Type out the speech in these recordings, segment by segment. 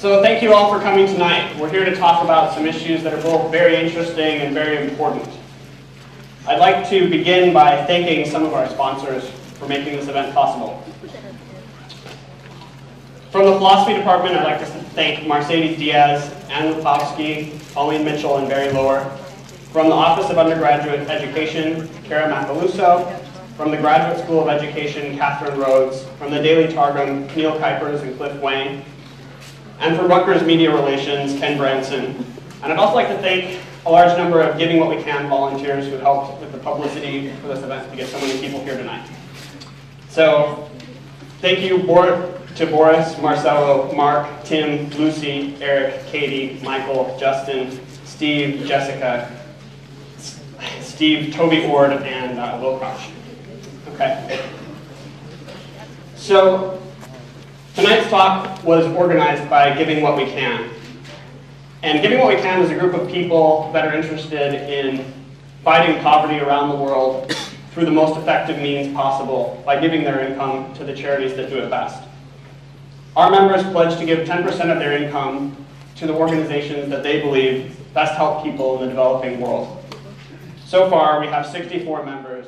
So thank you all for coming tonight. We're here to talk about some issues that are both very interesting and very important. I'd like to begin by thanking some of our sponsors for making this event possible. From the philosophy department, I'd like to thank Mercedes Diaz, Anne Lipowski, Pauline Mitchell, and Barry Lower. From the Office of Undergraduate Education, Kara Macaluso. From the Graduate School of Education, Catherine Rhodes. From the Daily Targum, Neil Kuipers and Cliff Wang. And from Rutgers Media Relations, Ken Branson. And I'd also like to thank a large number of Giving What We Can volunteers who helped with the publicity for this event to get so many people here tonight. So, thank you Bor to Boris, Marcelo, Mark, Tim, Lucy, Eric, Katie, Michael, Justin, Steve, Jessica, S- Steve, Toby Ord, and uh, Will Crouch. Okay. So, tonight's talk was organized by Giving What We Can. And Giving What We Can is a group of people that are interested in fighting poverty around the world through the most effective means possible by giving their income to the charities that do it best. Our members pledge to give 10% of their income to the organizations that they believe best help people in the developing world. So far, we have 64 members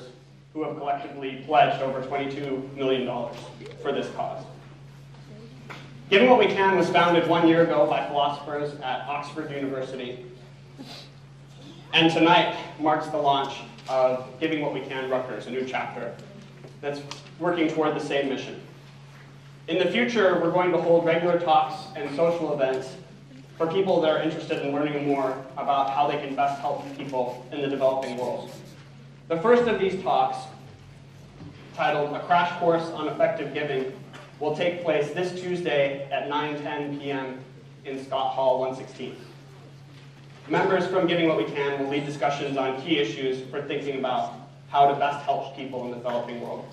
who have collectively pledged over $22 million for this cause. Giving What We Can was founded one year ago by philosophers at Oxford University. And tonight marks the launch of Giving What We Can Rutgers, a new chapter that's working toward the same mission. In the future, we're going to hold regular talks and social events for people that are interested in learning more about how they can best help people in the developing world. The first of these talks, titled A Crash Course on Effective Giving, will take place this Tuesday at 9:10 p.m. in Scott Hall 116. Members from Giving What We Can will lead discussions on key issues for thinking about how to best help people in the developing world.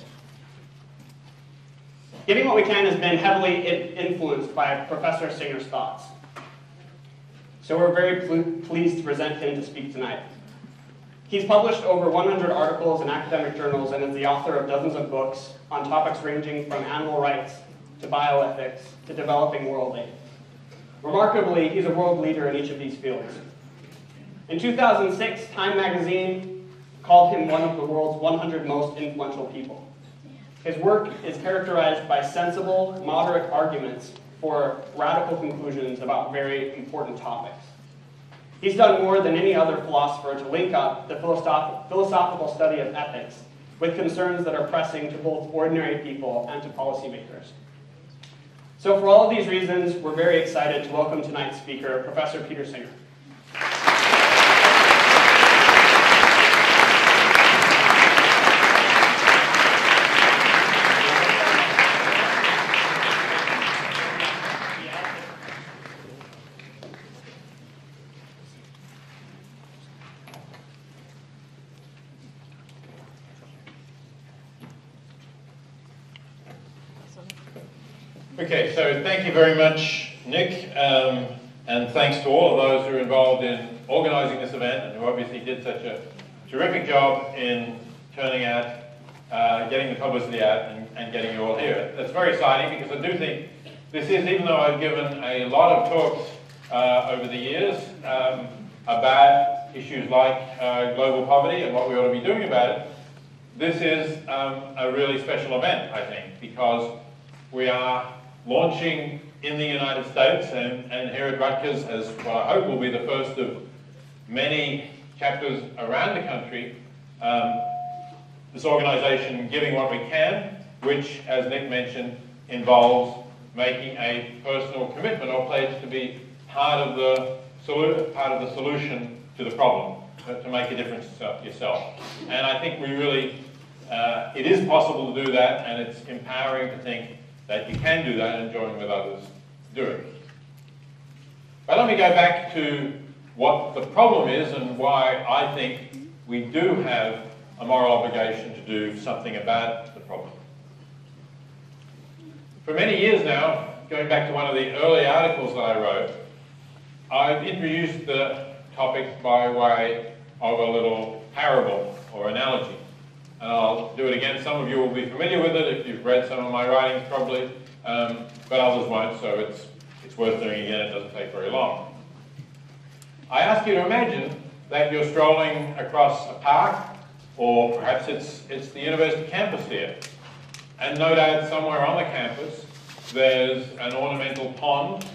Giving What We Can has been heavily influenced by Professor Singer's thoughts. So we're very pl- pleased to present him to speak tonight. He's published over 100 articles in academic journals and is the author of dozens of books on topics ranging from animal rights to bioethics to developing world aid. Remarkably, he's a world leader in each of these fields. In 2006, Time magazine called him one of the world's 100 most influential people. His work is characterized by sensible, moderate arguments for radical conclusions about very important topics. He's done more than any other philosopher to link up the philosoph- philosophical study of ethics with concerns that are pressing to both ordinary people and to policymakers. So for all of these reasons, we're very excited to welcome tonight's speaker, Professor Peter Singer. Okay, so thank you very much, Nick, um, and thanks to all of those who are involved in organising this event and who obviously did such a terrific job in turning out, uh, getting the publicity out and, and getting you all here. That's very exciting because I do think this is, even though I've given a lot of talks uh, over the years um, about issues like uh, global poverty and what we ought to be doing about it, this is um, a really special event, I think, because we are launching in the United States and, and here at Rutgers as what I hope will be the first of many chapters around the country, um, this organisation Giving What We Can, which, as Nick mentioned, involves making a personal commitment or pledge to be part of the, part of the solution to the problem, to to make a difference yourself. And I think we really, uh, it is possible to do that and it's empowering to think that you can do that and join with others doing. it. But let me go back to what the problem is and why I think we do have a moral obligation to do something about the problem. For many years now, going back to one of the early articles that I wrote, I've introduced the topic by way of a little parable or analogy. And I'll do it again. Some of you will be familiar with it if you've read some of my writings probably, um, but others won't, so it's, it's worth doing again. It doesn't take very long. I ask you to imagine that you're strolling across a park, or perhaps it's, it's the university campus here. And no doubt somewhere on the campus there's an ornamental pond,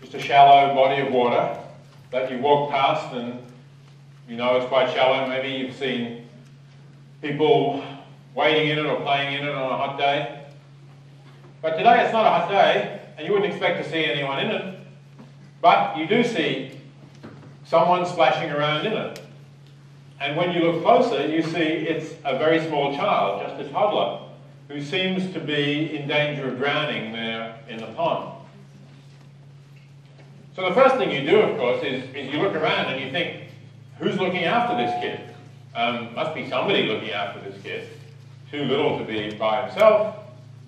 just a shallow body of water that you walk past and you know it's quite shallow. Maybe you've seen people wading in it or playing in it on a hot day. But today it's not a hot day and you wouldn't expect to see anyone in it. But you do see someone splashing around in it. And when you look closer, you see it's a very small child, just a toddler, who seems to be in danger of drowning there in the pond. So the first thing you do, of course, is, is you look around and you think, who's looking after this kid? Um, must be somebody looking after this kid. Too little to be by himself,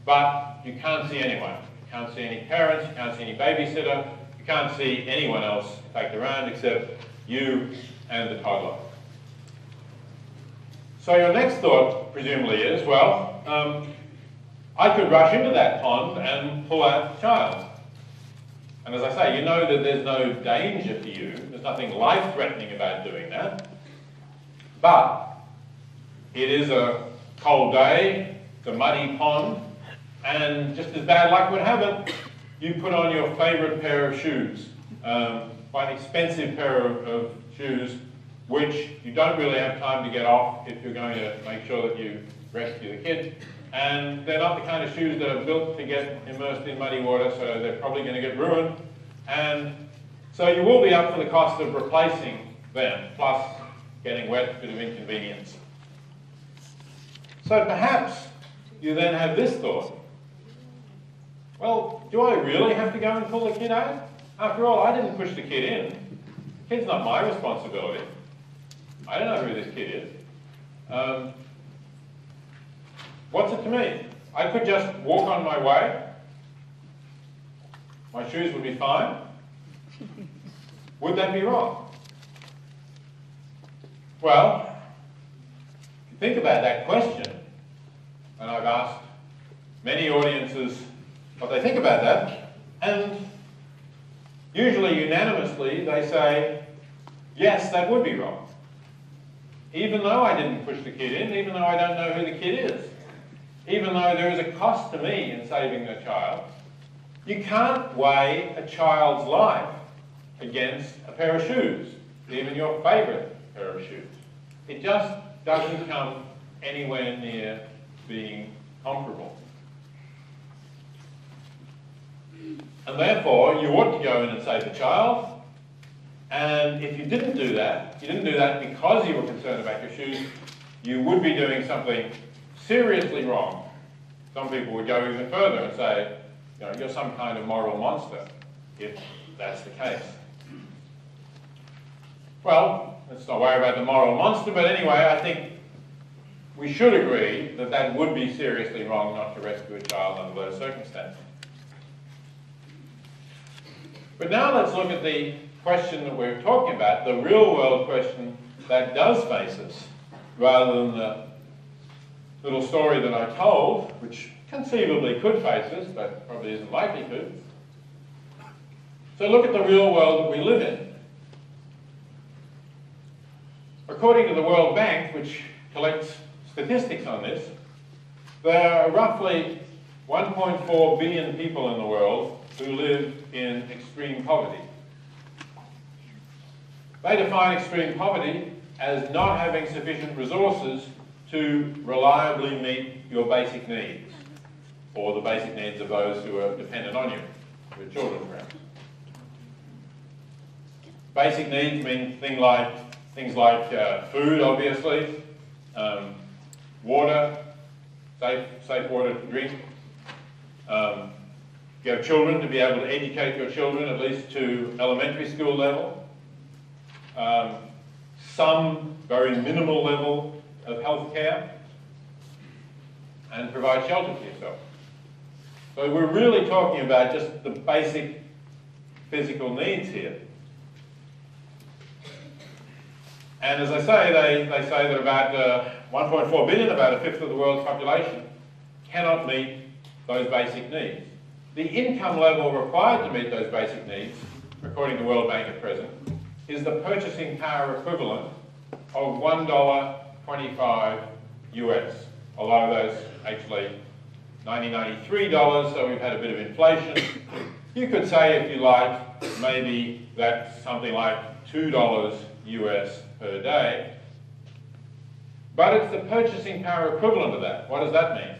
but you can't see anyone. You can't see any parents, you can't see any babysitter, you can't see anyone else take around except you and the toddler. So your next thought, presumably, is, well, um, I could rush into that pond and pull out the child. And as I say, you know that there's no danger for you. There's nothing life-threatening about doing that. But it is a cold day, it's a muddy pond, and just as bad luck would have it, you put on your favourite pair of shoes, um, quite an expensive pair of, of shoes, which you don't really have time to get off if you're going to make sure that you rescue the kid. And they're not the kind of shoes that are built to get immersed in muddy water, so they're probably going to get ruined. And so you will be up for the cost of replacing them, plus getting wet, a bit of inconvenience. So perhaps you then have this thought. Well, do I really have to go and pull the kid out? After all, I didn't push the kid in. The kid's not my responsibility. I don't know who this kid is. Um, what's it to me? I could just walk on my way. My shoes would be fine. Would that be wrong? Well, think about that question, and I've asked many audiences what they think about that, and usually unanimously they say, yes, that would be wrong. Even though I didn't push the kid in, even though I don't know who the kid is, even though there is a cost to me in saving the child, you can't weigh a child's life against a pair of shoes, even your favourite shoes. It just doesn't come anywhere near being comparable. And therefore, you ought to go in and save the child. And if you didn't do that, you didn't do that because you were concerned about your shoes, you would be doing something seriously wrong. Some people would go even further and say, you know, you're some kind of moral monster, if that's the case. Well, let's not worry about the moral monster, but anyway, I think we should agree that that would be seriously wrong not to rescue a child under those circumstances. But now let's look at the question that we're talking about, the real world question that does face us, rather than the little story that I told, which conceivably could face us, but probably isn't likely to. So look at the real world that we live in. According to the World Bank, which collects statistics on this, there are roughly 1.4 billion people in the world who live in extreme poverty. They define extreme poverty as not having sufficient resources to reliably meet your basic needs, or the basic needs of those who are dependent on you, your children perhaps. Basic needs mean things like, things like uh, food, obviously, um, water, safe, safe water to drink, um, you have children to be able to educate your children at least to elementary school level. Um, some very minimal level of health care and provide shelter for yourself. So we're really talking about just the basic physical needs here. And as I say, they, they say that about uh, 1.4 billion, about a fifth of the world's population, cannot meet those basic needs. The income level required to meet those basic needs, according to the World Bank at present, is the purchasing power equivalent of $1.25 US, although that's actually $1993, so we've had a bit of inflation. You could say, if you like, maybe that's something like $2 US per day. But it's the purchasing power equivalent of that. What does that mean?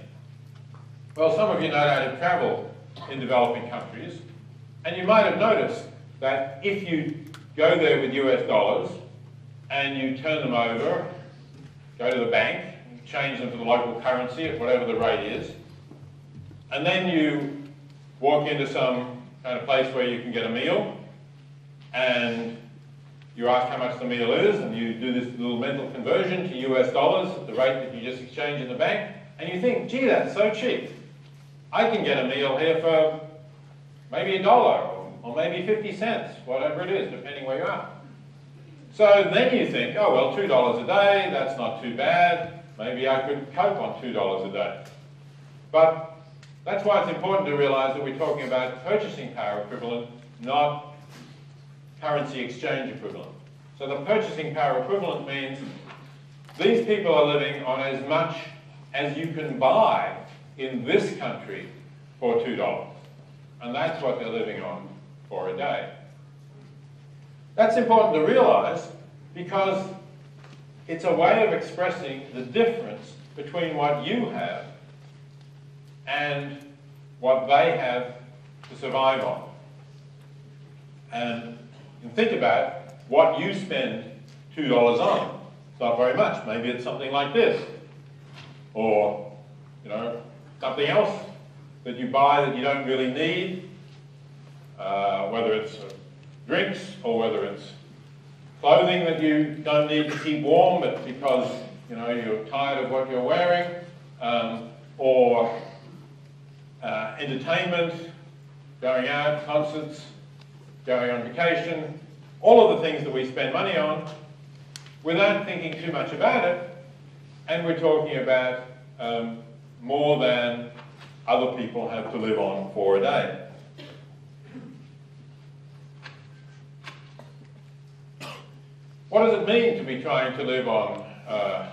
Well, some of you no doubt have travelled in developing countries, and you might have noticed that if you go there with US dollars and you turn them over, go to the bank, change them to the local currency at whatever the rate is, and then you walk into some kind of place where you can get a meal, and you ask how much the meal is, and you do this little mental conversion to US dollars at the rate that you just exchange in the bank, and you think, gee, that's so cheap. I can get a meal here for maybe a dollar, or maybe 50 cents, whatever it is, depending where you are. So then you think, oh, well, $2 a day, that's not too bad. Maybe I could cope on $2 a day. But that's why it's important to realise that we're talking about purchasing power equivalent, not currency exchange equivalent. So the purchasing power equivalent means these people are living on as much as you can buy in this country for $2. And that's what they're living on for a day. That's important to realise because it's a way of expressing the difference between what you have and what they have to survive on. And think about what you spend $2 on. It's not very much. Maybe it's something like this. Or, you know, something else that you buy that you don't really need, uh, whether it's drinks or whether it's clothing that you don't need to keep warm, but because you know you're tired of what you're wearing, um, or uh, entertainment, going out, concerts, going on vacation, all of the things that we spend money on without thinking too much about it, and we're talking about um, more than other people have to live on for a day. What does it mean to be trying to live on uh,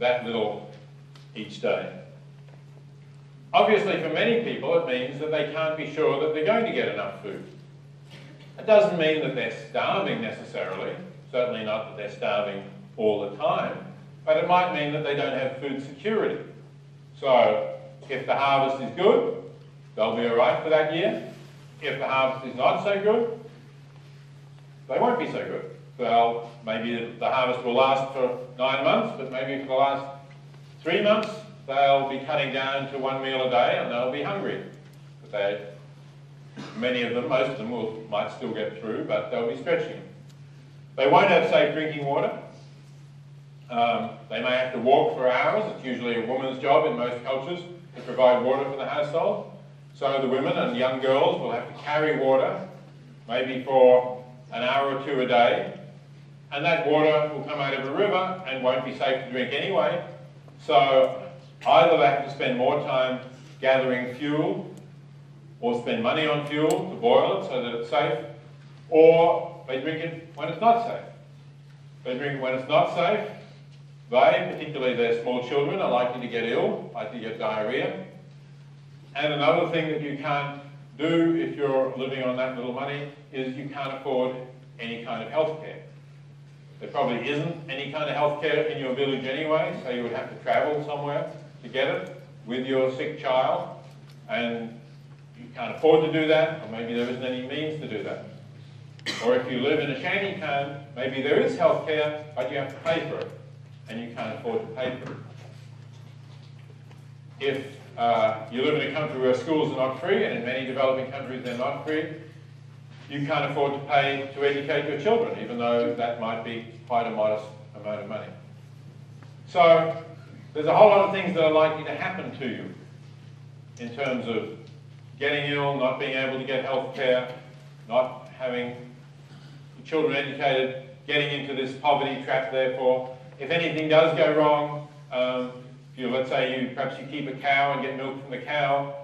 that little each day? Obviously, for many people, it means that they can't be sure that they're going to get enough food. It doesn't mean that they're starving necessarily, certainly not that they're starving all the time, but it might mean that they don't have food security. So, if the harvest is good, they'll be all right for that year. If the harvest is not so good, they won't be so good. They'll, maybe the harvest will last for nine months, but maybe for the last three months, they'll be cutting down to one meal a day and they'll be hungry. But they, many of them, most of them will, might still get through, but they'll be stretching. They won't have safe drinking water. Um, they may have to walk for hours. It's usually a woman's job in most cultures to provide water for the household. So the women and young girls will have to carry water, maybe for an hour or two a day, and that water will come out of a river and won't be safe to drink anyway. So either they have to spend more time gathering fuel or spend money on fuel to boil it so that it's safe, or they drink it when it's not safe. They drink it when it's not safe. They, particularly their small children, are likely to get ill, likely to get diarrhea. And another thing that you can't do if you're living on that little money is you can't afford any kind of health care. There probably isn't any kind of health care in your village anyway, so you would have to travel somewhere to get it with your sick child, and you can't afford to do that, or maybe there isn't any means to do that. Or if you live in a shanty town, maybe there is health care, but you have to pay for it, and you can't afford to pay for it. If uh, you live in a country where schools are not free, and in many developing countries they're not free, you can't afford to pay to educate your children, even though that might be quite a modest amount of money. So there's a whole lot of things that are likely to happen to you in terms of getting ill, not being able to get health care, not having children educated, getting into this poverty trap, therefore. If anything does go wrong, um, if you, let's say you, perhaps you keep a cow and get milk from the cow,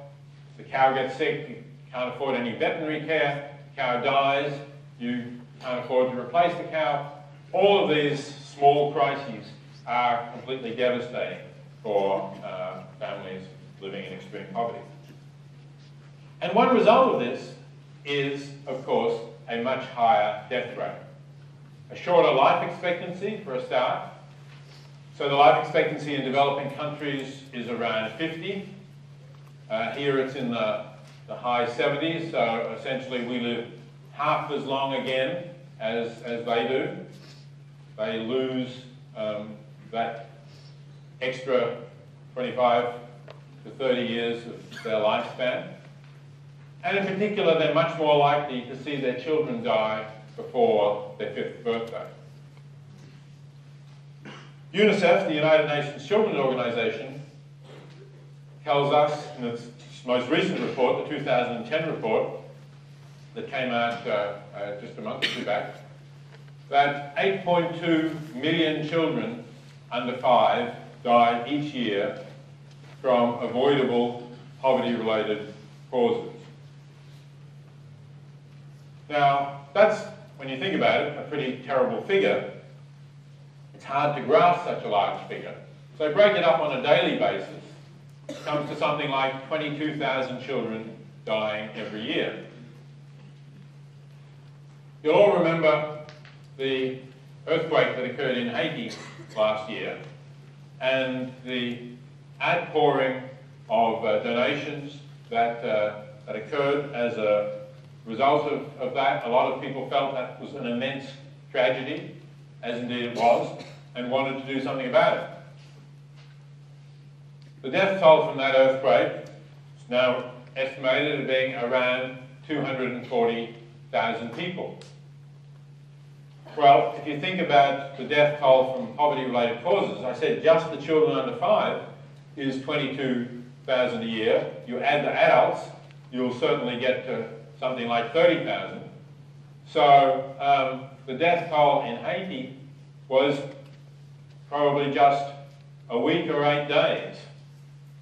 the cow gets sick, you can't afford any veterinary care, the cow dies, you can't afford to replace the cow. All of these small crises are completely devastating for uh, families living in extreme poverty. And one result of this is, of course, a much higher death rate. A shorter life expectancy, for a start. So the life expectancy in developing countries is around 50. Uh, here it's in the, the high 70s, so essentially we live half as long again as, as they do. They lose um, that extra 25 to 30 years of their lifespan. And in particular, they're much more likely to see their children die before their fifth birthday. UNICEF, the United Nations Children's Organization, tells us in its most recent report, the 2010 report, that came out uh, uh, just a month or two back, that 8.2 million children under five die each year from avoidable poverty-related causes. Now, that's, when you think about it, a pretty terrible figure. It's hard to grasp such a large figure. So break it up on a daily basis. It comes to something like 22,000 children dying every year. You'll all remember the earthquake that occurred in Haiti last year and the outpouring of uh, donations that, uh, that occurred as a result of, of that. A lot of people felt that was an immense tragedy, as indeed it was, and wanted to do something about it. The death toll from that earthquake is now estimated at being around 240,000 people. Well, if you think about the death toll from poverty-related causes, I said just the children under five is 22,000 a year. You add the adults, you'll certainly get to something like 30,000. So um, the death toll in Haiti was probably just a week or eight days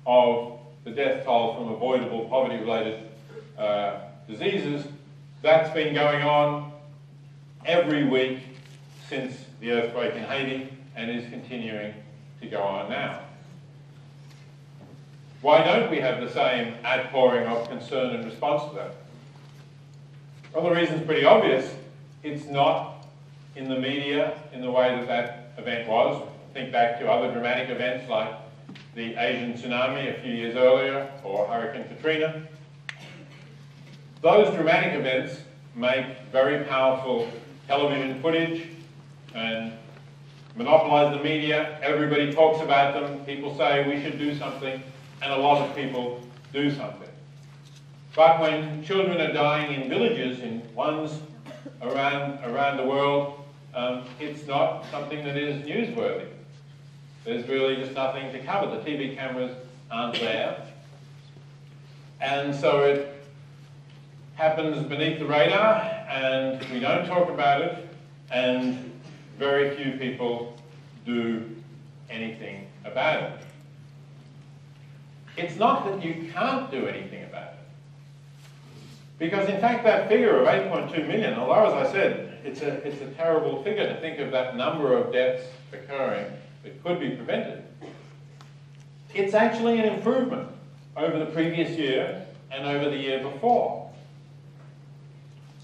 of the death toll from avoidable poverty-related uh, diseases. That's been going on every week since the earthquake in Haiti and is continuing to go on now. Why don't we have the same outpouring of concern and response to that? Well, the reason's pretty obvious. It's not in the media in the way that that event was. Think back to other dramatic events like the Asian tsunami a few years earlier or Hurricane Katrina. Those dramatic events make very powerful television footage and monopolize the media. Everybody talks about them. People say we should do something, and a lot of people do something. But when children are dying in villages, in ones around, around the world, um, it's not something that is newsworthy. There's really just nothing to cover. The TV cameras aren't there. And so it happens beneath the radar, and we don't talk about it, and very few people do anything about it. It's not that you can't do anything about it. Because in fact that figure of 8.2 million, although as I said, it's a, it's a terrible figure to think of that number of deaths occurring that could be prevented, it's actually an improvement over the previous year and over the year before.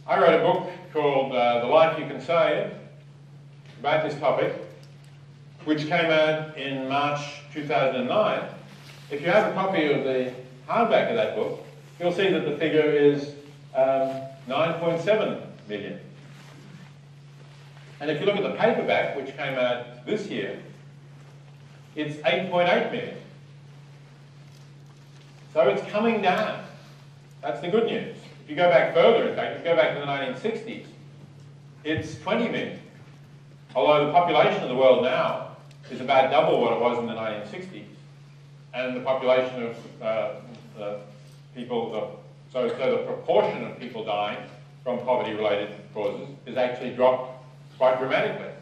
I wrote a book called uh, The Life You Can Save about this topic, which came out in March 2009. If you have a copy of the hardback of that book, you'll see that the figure is um, 9.7 million. And if you look at the paperback, which came out this year, it's 8.8 million. So it's coming down. That's the good news. If you go back further, in fact, if you go back to the 1960s, it's 20 million. Although the population of the world now is about double what it was in the 1960s. And the population of uh, the people, the, so, so the proportion of people dying from poverty-related causes is actually dropped quite dramatically.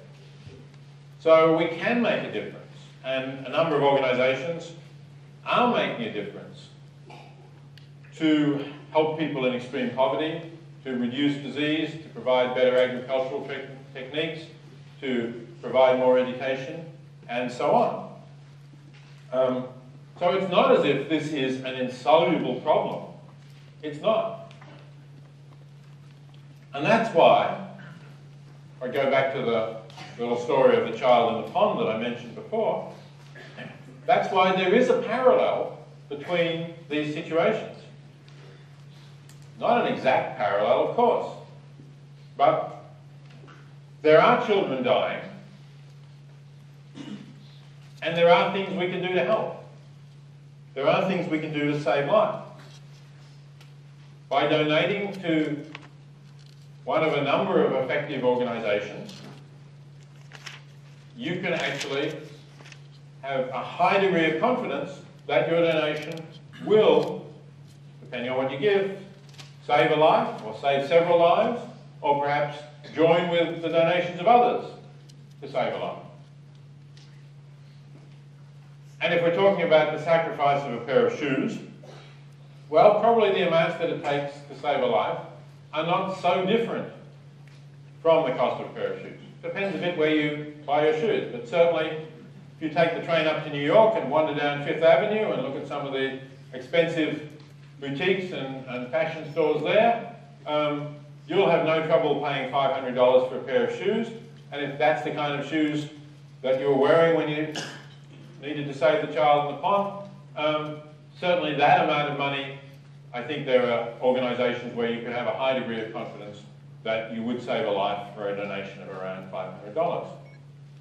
So we can make a difference, and a number of organisations are making a difference to help people in extreme poverty, to reduce disease, to provide better agricultural te techniques, to provide more education, and so on. Um, so it's not as if this is an insoluble problem. It's not. And that's why, I go back to the little story of the child in the pond that I mentioned before, that's why there is a parallel between these situations. Not an exact parallel, of course, but there are children dying, and there are things we can do to help. There are things we can do to save life. By donating to one of a number of effective organisations, you can actually have a high degree of confidence that your donation will, depending on what you give, save a life or save several lives, or perhaps join with the donations of others to save a life. And if we're talking about the sacrifice of a pair of shoes, well, probably the amounts that it takes to save a life are not so different from the cost of a pair of shoes. Depends a bit where you buy your shoes, but certainly if you take the train up to New York and wander down Fifth Avenue and look at some of the expensive boutiques and, and fashion stores there, um, you'll have no trouble paying $500 for a pair of shoes. And if that's the kind of shoes that you were wearing when you needed to save the child in the pond, um, certainly that amount of money, I think there are organisations where you can have a high degree of confidence that you would save a life for a donation of around $500.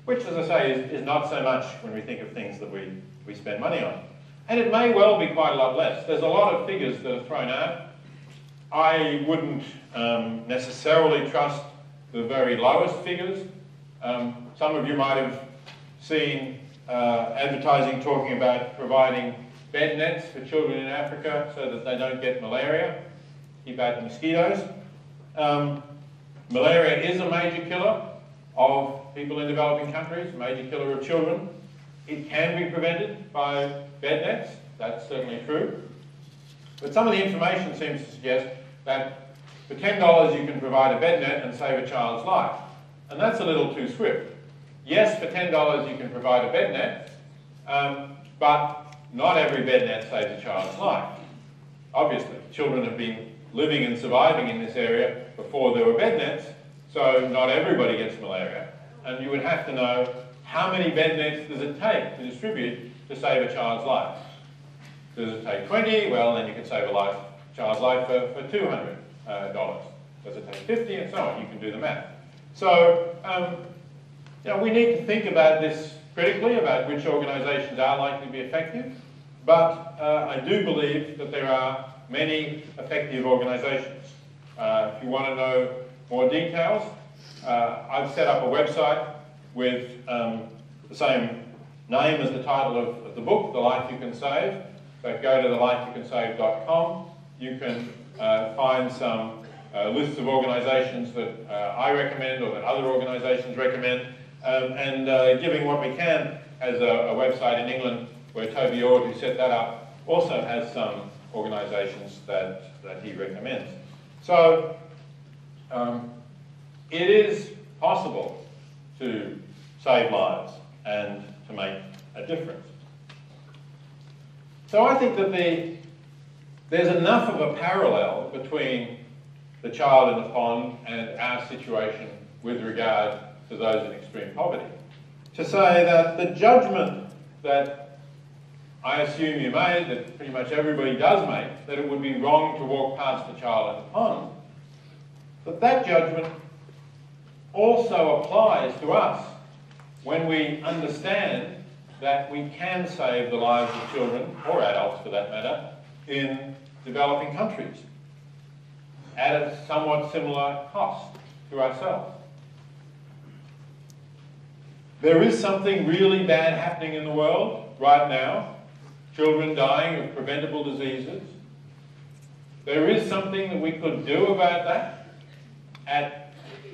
Which, as I say, is, is not so much when we think of things that we, we spend money on. And it may well be quite a lot less. There's a lot of figures that are thrown out. I wouldn't um, necessarily trust the very lowest figures. Um, some of you might have seen uh, advertising talking about providing bed nets for children in Africa so that they don't get malaria, keep out the mosquitoes. Um, malaria is a major killer of people in developing countries, a major killer of children. It can be prevented by bed nets, that's certainly true. But some of the information seems to suggest that for $10 you can provide a bed net and save a child's life. And that's a little too swift. Yes, for $10 you can provide a bed net, um, but not every bed net saves a child's life. Obviously, children have been living and surviving in this area before there were bed nets, so not everybody gets malaria. And you would have to know how many bed nets does it take to distribute to save a child's life. Does it take 20? Well, then you can save a life, child's life for, for $200. Uh, does it take 50? And so on. You can do the math. So, um, you know, we need to think about this critically, about which organisations are likely to be effective. But uh, I do believe that there are many effective organisations. Uh, if you want to know more details, uh, I've set up a website with um, the same name is the title of, the book, The Life You Can Save. So go to thelifeyoucansave.com. You can uh, find some uh, lists of organisations that uh, I recommend or that other organisations recommend. Um, and uh, Giving What We Can has a, a, website in England where Toby Ord, who set that up, also has some organisations that, that he recommends. So um, it is possible to save lives and to make a difference. So I think that the, there's enough of a parallel between the child in the pond and our situation with regard to those in extreme poverty to say that the judgment that I assume you made, that pretty much everybody does make, that it would be wrong to walk past the child in the pond, that that judgment also applies to us when we understand that we can save the lives of children, or adults for that matter, in developing countries at a somewhat similar cost to ourselves. There is something really bad happening in the world right now. Children dying of preventable diseases. There is something that we could do about that at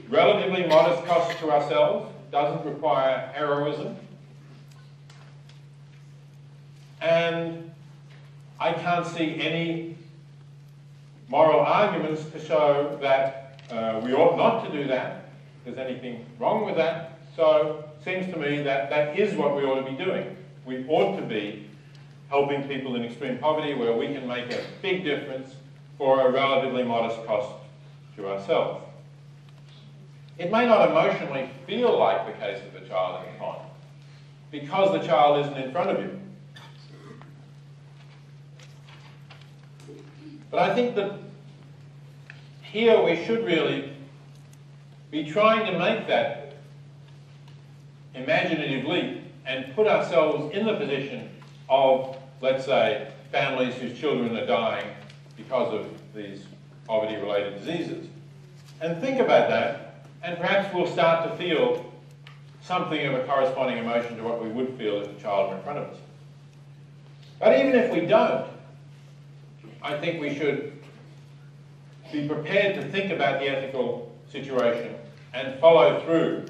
relatively modest cost to ourselves, doesn't require heroism, and I can't see any moral arguments to show that uh, we ought not to do that. There's anything wrong with that. So it seems to me that that is what we ought to be doing. We ought to be helping people in extreme poverty where we can make a big difference for a relatively modest cost to ourselves. It may not emotionally feel like the case of the child in the pond because the child isn't in front of you. But I think that here we should really be trying to make that imaginative leap and put ourselves in the position of, let's say, families whose children are dying because of these poverty-related diseases. And think about that, and perhaps we'll start to feel something of a corresponding emotion to what we would feel if the child were in front of us. But even if we don't, I think we should be prepared to think about the ethical situation and follow through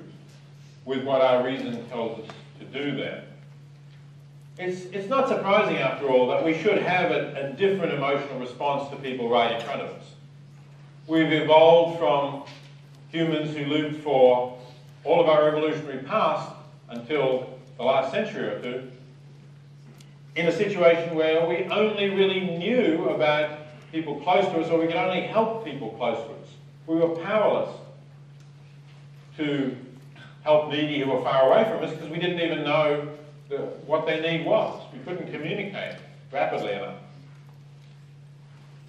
with what our reason tells us to do there. It's, it's not surprising, after all, that we should have a, a different emotional response to people right in front of us. We've evolved from humans who lived for all of our evolutionary past until the last century or two in a situation where we only really knew about people close to us or we could only help people close to us. We were powerless to help needy who were far away from us because we didn't even know the, what their need was. We couldn't communicate rapidly enough.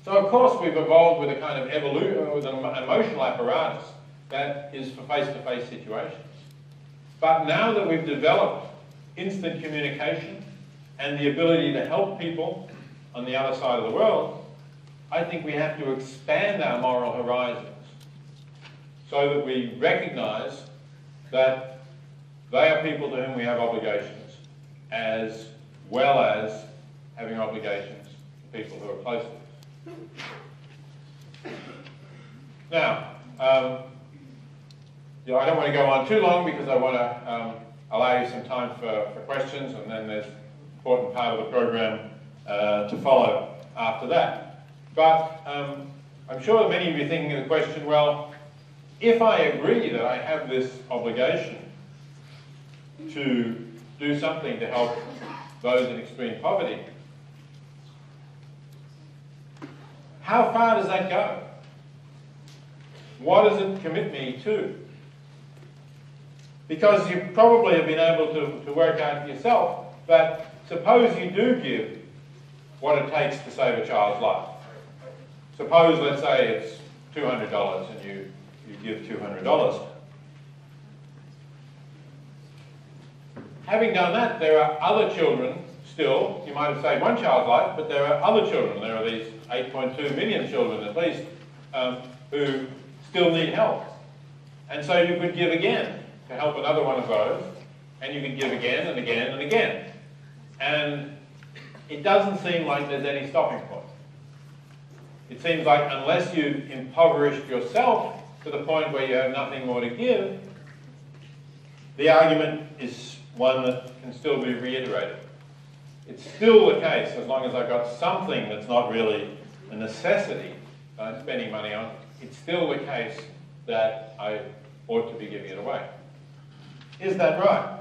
So of course we've evolved with a kind of evolution, with an emotional apparatus that is for face-to-face -face situations. But now that we've developed instant communication and the ability to help people on the other side of the world, I think we have to expand our moral horizons so that we recognize that they are people to whom we have obligations as well as having obligations to people who are close to us. Now, um, yeah, I don't want to go on too long because I want to um, allow you some time for, for questions and then there's an important part of the program uh, to follow after that. But um, I'm sure many of you are thinking of the question, well, if I agree that I have this obligation to do something to help those in extreme poverty, how far does that go? What does it commit me to? Because you probably have been able to, to work out yourself that Suppose you do give what it takes to save a child's life. Suppose, let's say, it's $200 and you, you give $200. Having done that, there are other children still, you might have saved one child's life, but there are other children. There are these 8.2 million children at least um, who still need help. And so you could give again to help another one of those, and you can give again and again and again. And it doesn't seem like there's any stopping point. It seems like unless you've impoverished yourself to the point where you have nothing more to give, the argument is one that can still be reiterated. It's still the case, as long as I've got something that's not really a necessity that I'm spending money on, it's still the case that I ought to be giving it away. Is that right?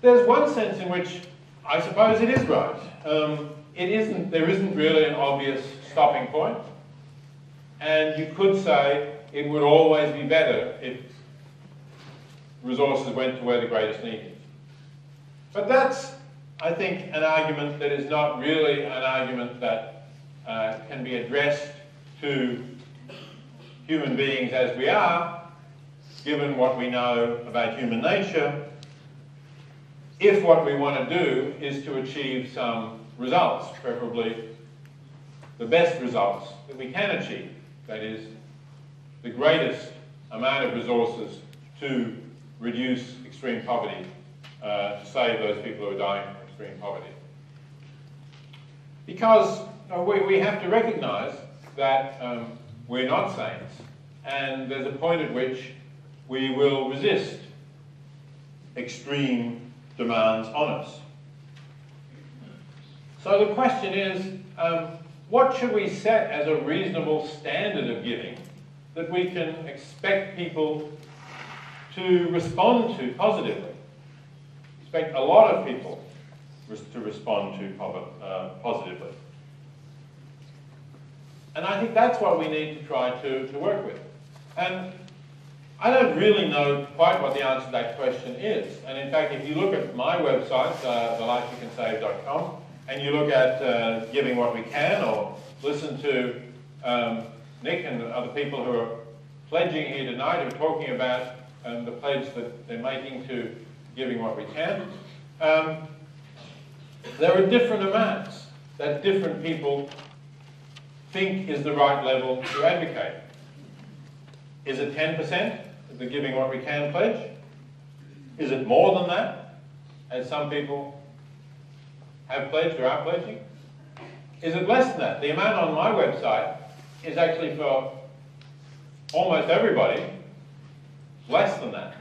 There's one sense in which I suppose it is right. Um, it isn't, there isn't really an obvious stopping point. And you could say it would always be better if resources went to where the greatest need is. But that's, I think, an argument that is not really an argument that uh, can be addressed to human beings as we are, given what we know about human nature, if what we want to do is to achieve some results, preferably the best results that we can achieve, that is, the greatest amount of resources to reduce extreme poverty, uh, to save those people who are dying from extreme poverty. Because uh, we, we have to recognize that um, we're not saints, and there's a point at which we will resist extreme demands on us. So the question is, um, what should we set as a reasonable standard of giving that we can expect people to respond to positively? Expect a lot of people to respond to uh, positively. And I think that's what we need to try to, to work with. And I don't really know quite what the answer to that question is. And in fact, if you look at my website, uh, thelifeyoucansave.com, and you look at uh, Giving What We Can, or listen to um, Nick and other people who are pledging here tonight, who are talking about um, the pledge that they're making to Giving What We Can, um, there are different amounts that different people think is the right level to advocate. Is it 10%, the Giving What We Can pledge? Is it more than that, as some people have pledged or are pledging? Is it less than that? The amount on my website is actually for almost everybody less than that.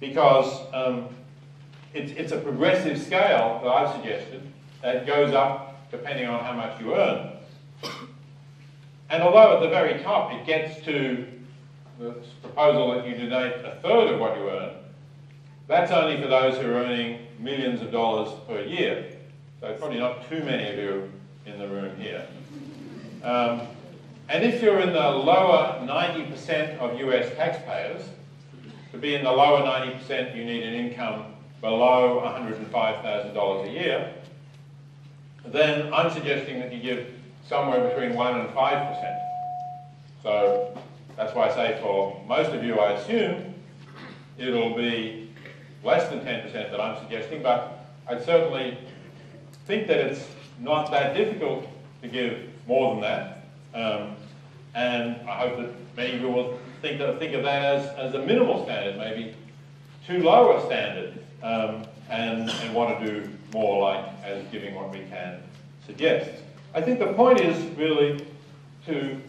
Because um, it's, it's a progressive scale that I've suggested that goes up depending on how much you earn. And although at the very top it gets to the proposal that you donate a third of what you earn, that's only for those who are earning millions of dollars per year. So probably not too many of you in the room here. Um, and if you're in the lower 90% of US taxpayers, to be in the lower 90% you need an income below $105,000 a year, then I'm suggesting that you give somewhere between 1 and 5%. So that's why I say for most of you, I assume, it'll be less than 10% that I'm suggesting, but I'd certainly think that it's not that difficult to give more than that. Um, and I hope that many of you will think, that, think of that as, as a minimal standard, maybe too low a standard, um, and, and want to do more like as giving what we can suggest. I think the point is really to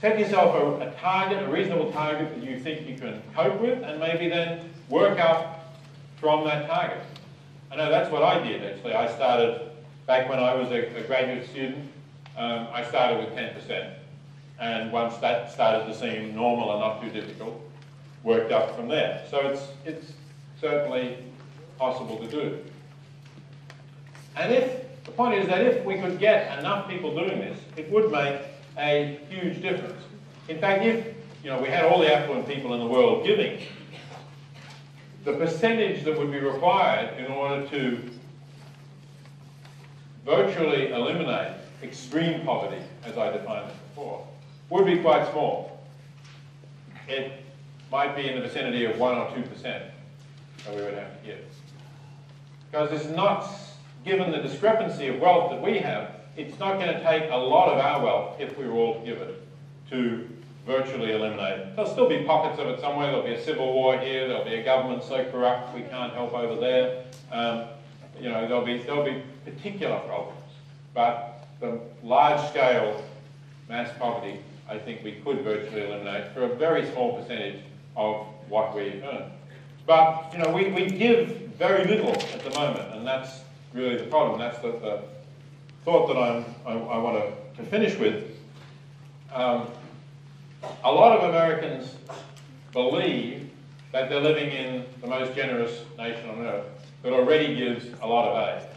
set yourself a, a, target, a reasonable target that you think you can cope with, and maybe then work up from that target. I know that's what I did actually. I started back when I was a, a graduate student. Um, I started with 10%, and once that started to seem normal and not too difficult, worked up from there. So it's it's certainly possible to do. And if the point is that if we could get enough people doing this, it would make a huge difference. In fact, if you know we had all the affluent people in the world giving, the percentage that would be required in order to virtually eliminate extreme poverty, as I defined it before, would be quite small. It might be in the vicinity of 1 or 2% that we would have to give. Because it's not given the discrepancy of wealth that we have, it's not going to take a lot of our wealth, if we were all to give it, to virtually eliminate it. There'll still be pockets of it somewhere. There'll be a civil war here. There'll be a government so corrupt we can't help over there. Um, you know, there'll be, there'll be particular problems. But the large-scale mass poverty, I think we could virtually eliminate for a very small percentage of what we earn. But, you know, we, we give very little at the moment, and that's really the problem. That's the, the thought that I'm, I, I want to, finish with. Um, a lot of Americans believe that they're living in the most generous nation on earth that already gives a lot of aid.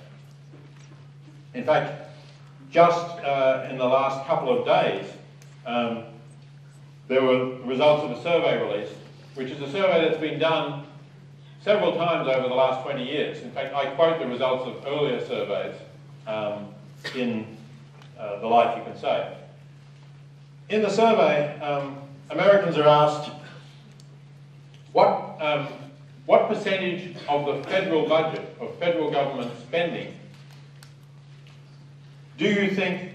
In fact, just uh, in the last couple of days, um, there were results of a survey released, which is a survey that's been done several times over the last 20 years. In fact, I quote the results of earlier surveys um, in uh, The Life You Can Save. In the survey, um, Americans are asked, what, um, what percentage of the federal budget, of federal government spending, do you think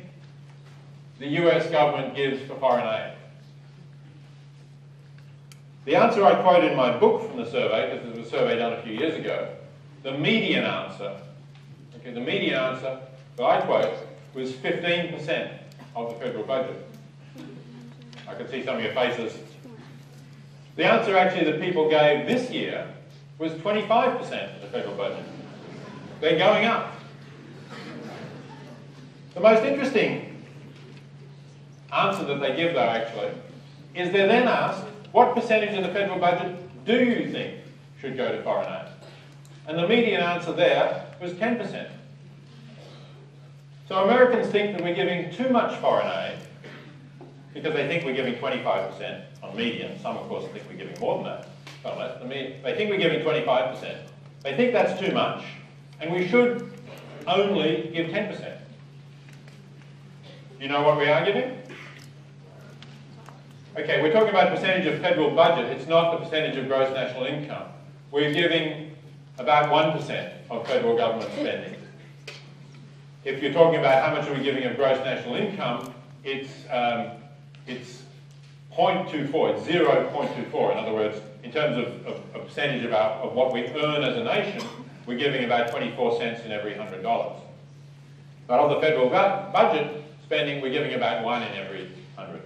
the US government gives for foreign aid? The answer I quote in my book from the survey, because it was a survey done a few years ago, the median answer, okay, the median answer that I quote was 15%. of the federal budget? I can see some of your faces. The answer actually that people gave this year was 25% of the federal budget. They're going up. The most interesting answer that they give though actually is they're then asked, what percentage of the federal budget do you think should go to foreign aid? And the median answer there was 10%. So Americans think that we're giving too much foreign aid because they think we're giving 25% on median. Some, of course, think we're giving more than that. Some less. They think we're giving 25%. They think that's too much, and we should only give 10%. You know what we are giving? Okay, we're talking about percentage of federal budget. It's not the percentage of gross national income. We're giving about 1% of federal government spending. If you're talking about how much are we giving of gross national income, it's, um, it's 0.24, it's 0.24. In other words, in terms of, of, percentage of, our, of what we earn as a nation, we're giving about 24 cents in every $100. But of the federal budget spending, we're giving about one in every 100.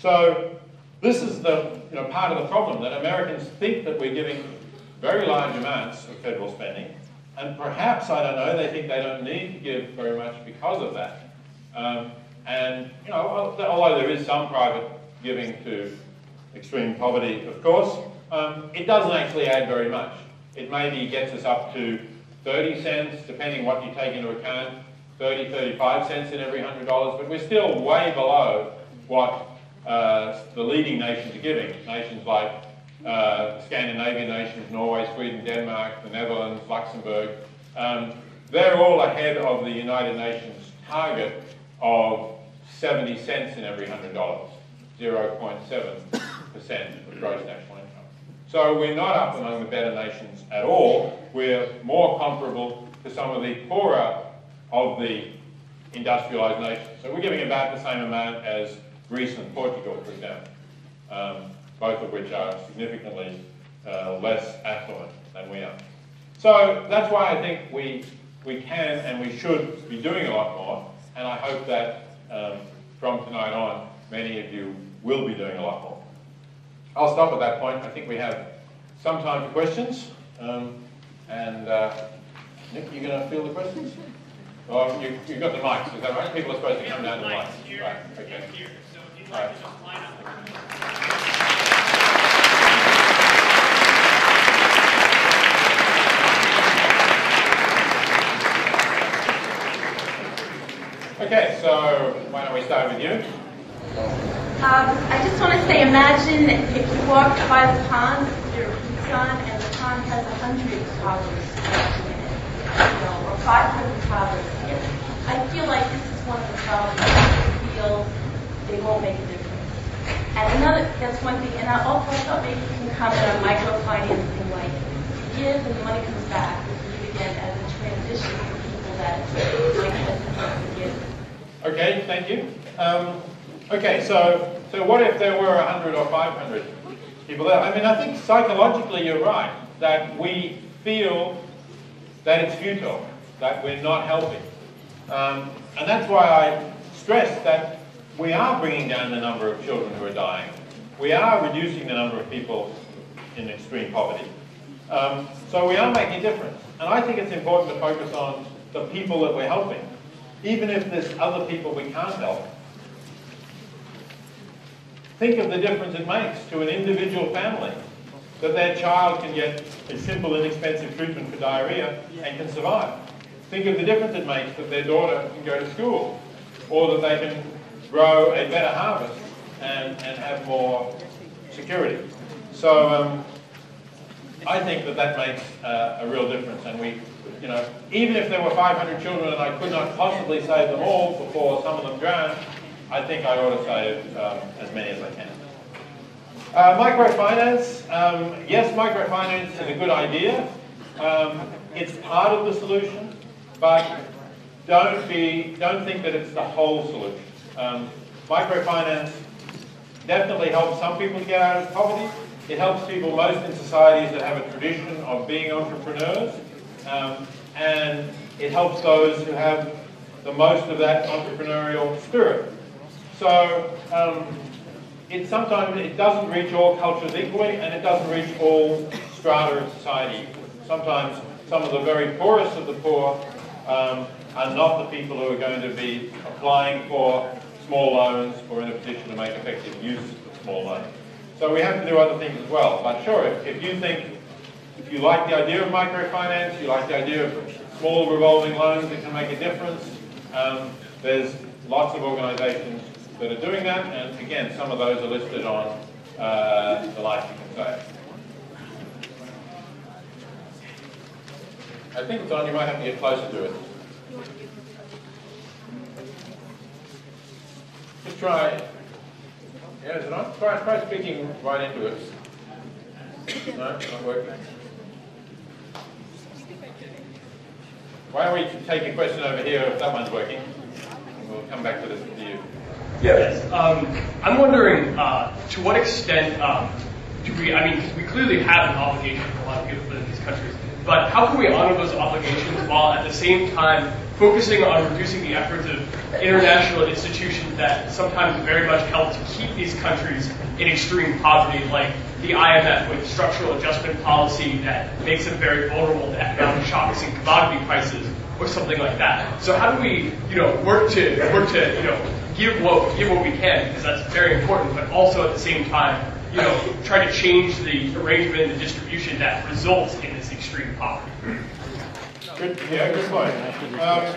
So this is the you know, part of the problem, that Americans think that we're giving very large amounts of federal spending, and perhaps, I don't know, they think they don't need to give very much because of that. Um, and, you know, although there is some private giving to extreme poverty, of course, um, it doesn't actually add very much. It maybe gets us up to 30 cents, depending what you take into account, 30, 35 cents in every $100, but we're still way below what uh, the leading nations are giving. Nations like uh, Scandinavian nations, Norway, Sweden, Denmark, the Netherlands, Luxembourg, um, they're all ahead of the United Nations target of 70 cents in every $100, 0.7% of gross national income. So we're not up among the better nations at all. We're more comparable to some of the poorer of the industrialised nations. So we're giving about the same amount as Greece and Portugal, for example. Um, both of which are significantly uh, less affluent than we are. So that's why I think we, we can and we should be doing a lot more, and I hope that um, from tonight on, many of you will be doing a lot more. I'll stop at that point. I think we have some time for questions. Um, and uh, Nick, you going to field the questions? Oh, you, you've got the mics, is that right? People are supposed to come down to the mics. Right, okay. All right. Okay, so why don't we start with you? Um, I just want to say, imagine if you walked by the pond with your boots on and the pond has a hundred toddlers in it, you know, or 500 toddlers. I feel like this is one of the problems. People feel they won't make a difference. And another, that's one thing. And I also thought maybe you can comment on microfinancing, like give and the money comes back, give again as a transition for people that might hesitate to give. Okay, thank you. Um, okay, so so what if there were 100 or 500 people there? I mean, I think psychologically you're right, that we feel that it's futile, that we're not helping. Um, and that's why I stress that we are bringing down the number of children who are dying. We are reducing the number of people in extreme poverty. Um, so we are making a difference. And I think it's important to focus on the people that we're helping even if there's other people we can't help. Think of the difference it makes to an individual family that their child can get a simple, inexpensive treatment for diarrhea and can survive. Think of the difference it makes that their daughter can go to school or that they can grow a better harvest and, and have more security. So um, I think that that makes uh, a real difference and we you know, even if there were 500 children and I could not possibly save them all before some of them drowned, I think I ought to save um, as many as I can. Uh, microfinance, um, yes, microfinance is a good idea. Um, it's part of the solution, but don't be, don't think that it's the whole solution. Um, microfinance definitely helps some people get out of poverty. It helps people most in societies that have a tradition of being entrepreneurs. Um, and it helps those who have the most of that entrepreneurial spirit. So um, it sometimes it doesn't reach all cultures equally, and it doesn't reach all strata of society. Sometimes some of the very poorest of the poor um, are not the people who are going to be applying for small loans or in a position to make effective use of small loans. So we have to do other things as well. But sure, if, if you think, if you like the idea of microfinance, you like the idea of small revolving loans that can make a difference, um, there's lots of organisations that are doing that, and again, some of those are listed on uh, the Life You Can Save. I think it's on, you might have to get closer to it. Just try, yeah, is it on? Try, try speaking right into it. No, not working. Why don't we take a question over here if that one's working? We'll come back to this with you. Yes. Um, I'm wondering uh, to what extent um, do we, I mean, 'cause we clearly have an obligation for a lot of people in these countries, but how can we honor those obligations while at the same time focusing on reducing the efforts of international institutions that sometimes very much help to keep these countries in extreme poverty, like the IMF with structural adjustment policy that makes them very vulnerable to economic shocks and commodity prices or something like that. So how do we, you know, work to work to, you know, give what give what we can because that's very important, but also at the same time, you know, try to change the arrangement and the distribution that results in this extreme poverty. Good, yeah, good point. Um,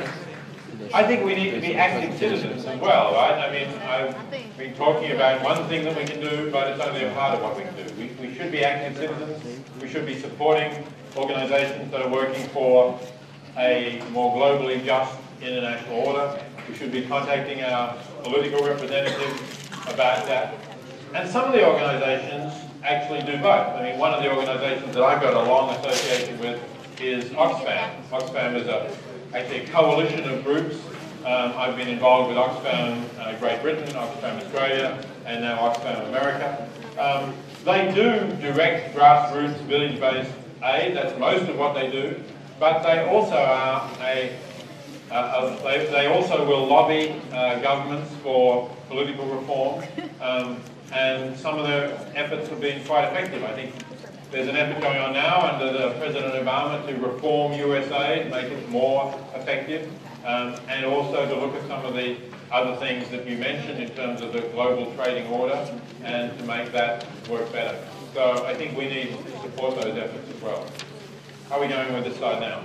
I think we need to be active citizens as well, right? I mean, I've been talking about one thing that we can do, but it's only a part of what we can do. We, we should be active citizens. We should be supporting organisations that are working for a more globally just international order. We should be contacting our political representatives about that. And some of the organisations actually do both. I mean, one of the organisations that I've got a long association with is Oxfam. Oxfam is a, actually a coalition of groups. Um, I've been involved with Oxfam uh, Great Britain, Oxfam Australia, and now Oxfam America. Um, they do direct grassroots village-based aid. That's most of what they do. But they also are a uh, uh, they, they, also will lobby uh, governments for political reform, um, and some of their efforts have been quite effective. I think there's an effort going on now under the President Obama to reform USAID, make it more effective, um, and also to look at some of the other things that you mentioned in terms of the global trading order and to make that work better. So I think we need to support those efforts as well. How are we going with this side now?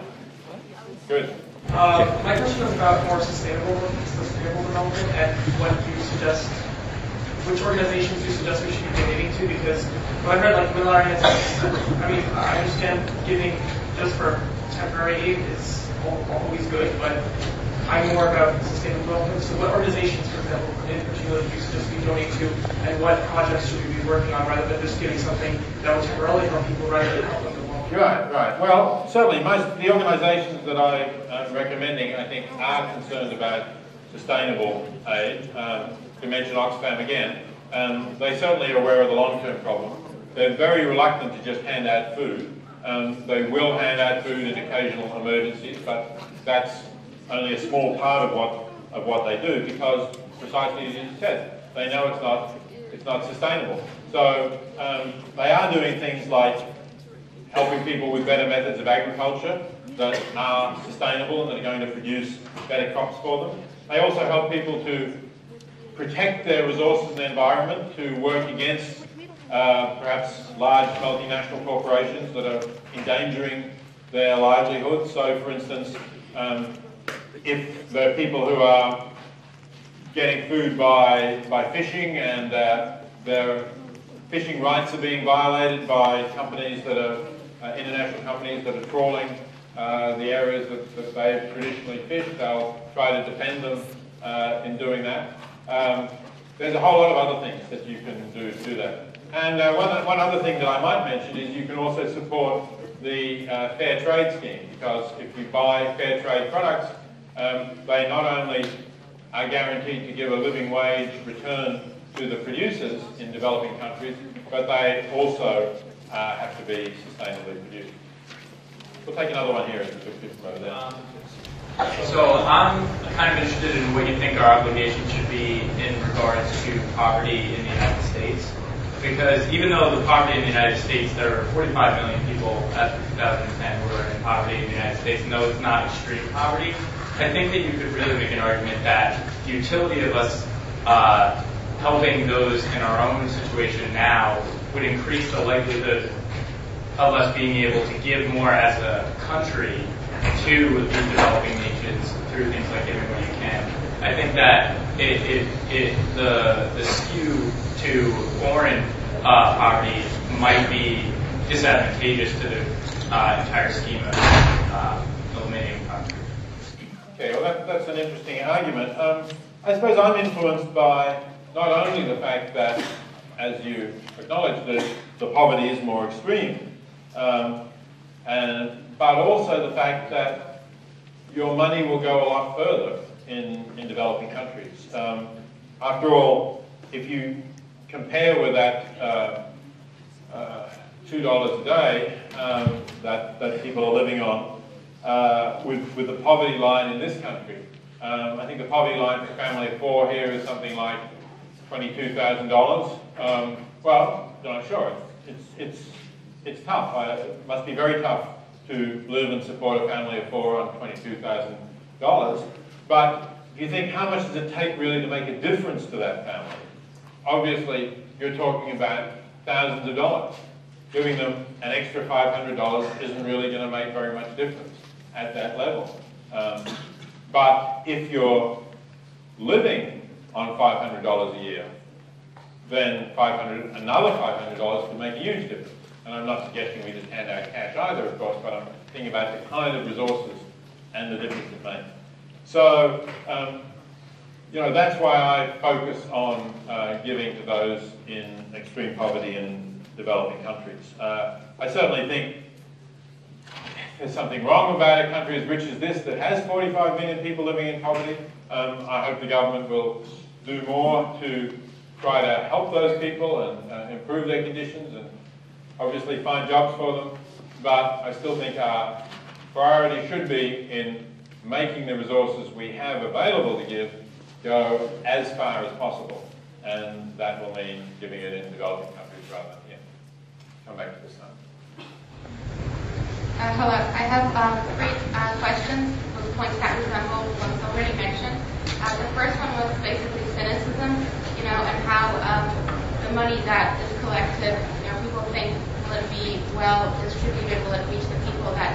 Good. Um, my question is about more sustainable, sustainable development and what do you suggest, which organizations do you suggest we should be donating to because when I read like Millennium, I mean, I understand giving just for temporary aid is always good, but I'm more about sustainable development. So what organizations, for example, in particular, do you suggest we donate to and what projects should we be working on rather than just giving something that will temporarily help people rather than the long? Right, right. Well, certainly most the organisations that I am recommending, I think, are concerned about sustainable aid. Um, to mention Oxfam again, um, they certainly are aware of the long-term problem. They're very reluctant to just hand out food. Um, they will hand out food in occasional emergencies, but that's only a small part of what of what they do because precisely as you said, they know it's not it's not sustainable. So um, they are doing things like helping people with better methods of agriculture that are sustainable and that are going to produce better crops for them. They also help people to protect their resources and the environment, to work against uh, perhaps large multinational corporations that are endangering their livelihoods. So, for instance, um, if the people who are getting food by, by fishing and uh, their fishing rights are being violated by companies that are uh, international companies that are trawling uh, the areas that, that they've traditionally fished. They'll try to defend them uh, in doing that. Um, there's a whole lot of other things that you can do to do that. And uh, one, one other thing that I might mention is you can also support the uh, fair trade scheme because if you buy fair trade products, um, they not only are guaranteed to give a living wage return to the producers in developing countries, but they also uh, have to be sustainably produced. we'll take another one here. row. So I'm kind of interested in what you think our obligation should be in regards to poverty in the United States. Because even though the poverty in the United States, there are 45 million people after 2010 who are in poverty in the United States, and though it's not extreme poverty, I think that you could really make an argument that the utility of us uh, helping those in our own situation now would increase the likelihood of us being able to give more as a country to the developing nations through things like giving what you can. I think that it, it, it the the skew to foreign uh, poverty might be disadvantageous to the uh, entire scheme of uh, eliminating poverty. Okay, well, that, that's an interesting argument. Um, I suppose I'm influenced by not only the fact that, as you acknowledge, that the poverty is more extreme, um, and, but also the fact that your money will go a lot further in, in developing countries. Um, after all, if you compare with that uh, uh, $2 a day um, that, that people are living on uh, with, with the poverty line in this country, um, I think the poverty line for a family of four here is something like $22,000. Um, well, not sure. It's, it's, it's tough. I, it must be very tough to live and support a family of four on $22,000. But you think how much does it take really to make a difference to that family? Obviously, you're talking about thousands of dollars. Giving them an extra $500 isn't really going to make very much difference at that level. Um, but if you're living on $500 a year, then 500, another $500 can make a huge difference. And I'm not suggesting we just hand out cash either, of course, but I'm thinking about the kind of resources and the difference it makes. So, um, you know, that's why I focus on uh, giving to those in extreme poverty in developing countries. Uh, I certainly think there's something wrong about a country as rich as this that has 45 million people living in poverty. Um, I hope the government will do more to try to help those people and uh, improve their conditions and obviously find jobs for them. But I still think our priority should be in making the resources we have available to give go as far as possible. And that will mean giving it in developing countries rather than here. Come back to this now. Uh, hello, I have um, three uh, questions, those points that resemble already mentioned. Uh, the first one was basically cynicism, you know, and how um, the money that is collected, you know, people think will it be well distributed, will it reach the people that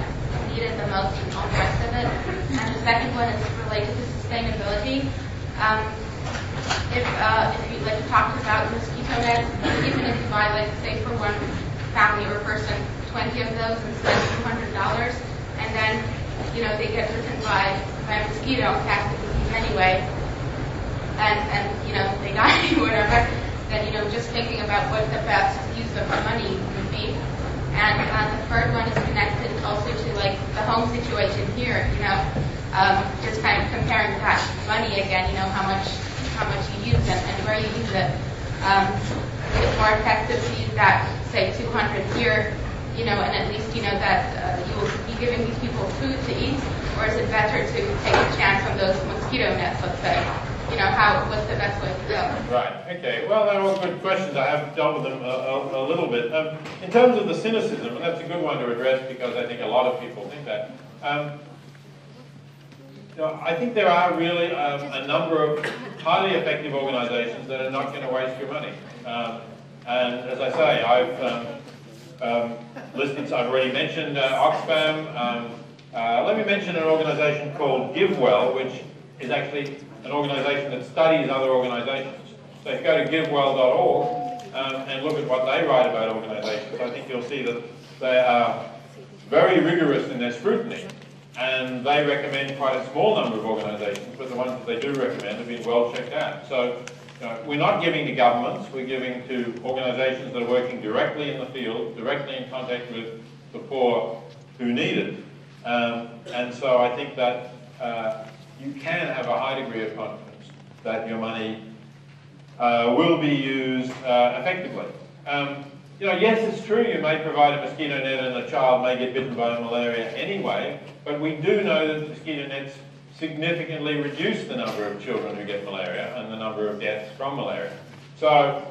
need it the most and all the rest of it. And the second one is related to sustainability. Um, if, uh, if you like talked about mosquito nets, even if you buy like say for one family or person 20 of those and spend $200, and then, you know, they get bitten by, by a mosquito, plastic disease anyway, and, and, you know, they die or whatever, then, you know, just thinking about what the best use of money would be. And uh, the third one is connected also to, the home situation here, you know, um, just kind of comparing that money again, you know, how much how much you use and, and where you use it. Um, it's more effective to use that, say, 200 here you know, and at least you know that uh, you will be giving these people food to eat, or is it better to take a chance on those mosquito nets, let's say? You know, how what's the best way to go? Right. Okay. Well, they're all good questions. I have dealt with them a, a, a little bit. Um, in terms of the cynicism, and that's a good one to address because I think a lot of people think that. Um, you know, I think there are really um, a number of highly effective organisations that are not going to waste your money. Um, and as I say, I've um, um, listed, I've already mentioned uh, Oxfam. Um, uh, let me mention an organisation called GiveWell, which is actually an organisation that studies other organisations. So if you go to givewell.org um, and look at what they write about organisations, I think you'll see that they are very rigorous in their scrutiny. And they recommend quite a small number of organisations, but the ones that they do recommend have been well checked out. So you know, we're not giving to governments, we're giving to organisations that are working directly in the field, directly in contact with the poor who need it. Um, and so I think that uh, you can have a high degree of confidence that your money uh, will be used uh, effectively. Um, you know, yes, it's true you may provide a mosquito net and a child may get bitten by malaria anyway, but we do know that mosquito nets significantly reduce the number of children who get malaria and the number of deaths from malaria. So,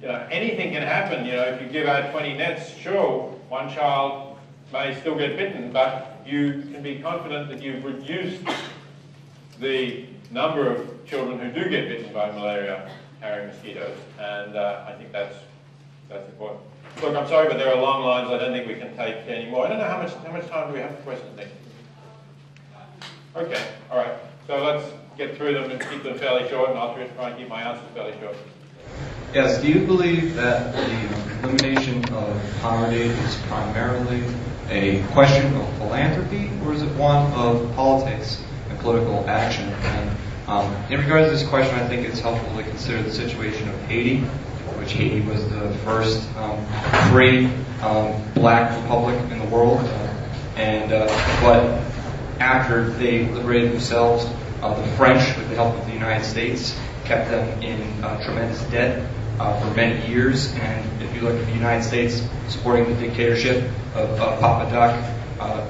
you know, anything can happen. You know, if you give out 20 nets, sure, one child may still get bitten, but you can be confident that you've reduced the number of children who do get bitten by malaria carrying mosquitoes, and uh, I think that's that's important. Look, I'm sorry, but there are long lines. I don't think we can take any more. I don't know how much how much time do we have for questions, Nick? Okay, all right. So let's get through them and keep them fairly short, and I'll try and keep my answers fairly short. Yes, do you believe that the elimination of poverty is primarily a question of philanthropy, or is it one of politics political action? And um, in regards to this question, I think it's helpful to consider the situation of Haiti, which Haiti was the first um, free um, black republic in the world, and uh, but after they liberated themselves, uh, the French, with the help of the United States, kept them in uh, tremendous debt uh, for many years. And if you look at the United States supporting the dictatorship of uh, Papa Doc, uh,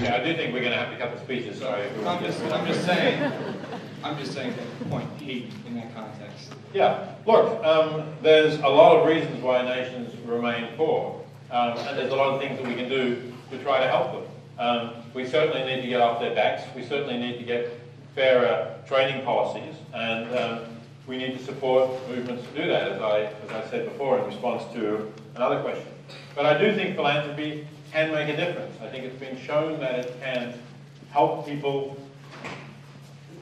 Yeah, I do think we're going to have to cut the speeches. Sorry. I'm just, I'm just saying, I'm just saying that point Haiti in that context. Yeah, look, um, there's a lot of reasons why nations remain poor, um, and there's a lot of things that we can do to try to help them. Um, we certainly need to get off their backs. We certainly need to get fairer training policies, and um, we need to support movements to do that, as I, as I said before in response to another question. But I do think philanthropy can make a difference. I think it's been shown that it can help people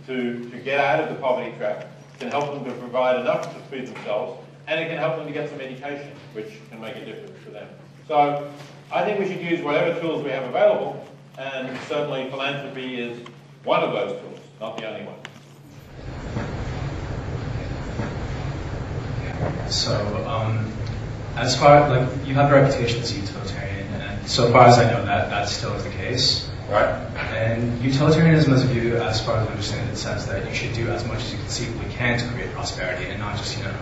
to, to get out of the poverty trap, it can help them to provide enough to feed themselves, and it can help them to get some education, which can make a difference for them. So I think we should use whatever tools we have available, and certainly philanthropy is one of those tools, not the only one. So, um, as far like you have a reputation as a utilitarian, so far as I know, that that still is the case. Right? And utilitarianism is a view, as far as I understand it, says that you should do as much as you conceivably can to create prosperity, and not just you know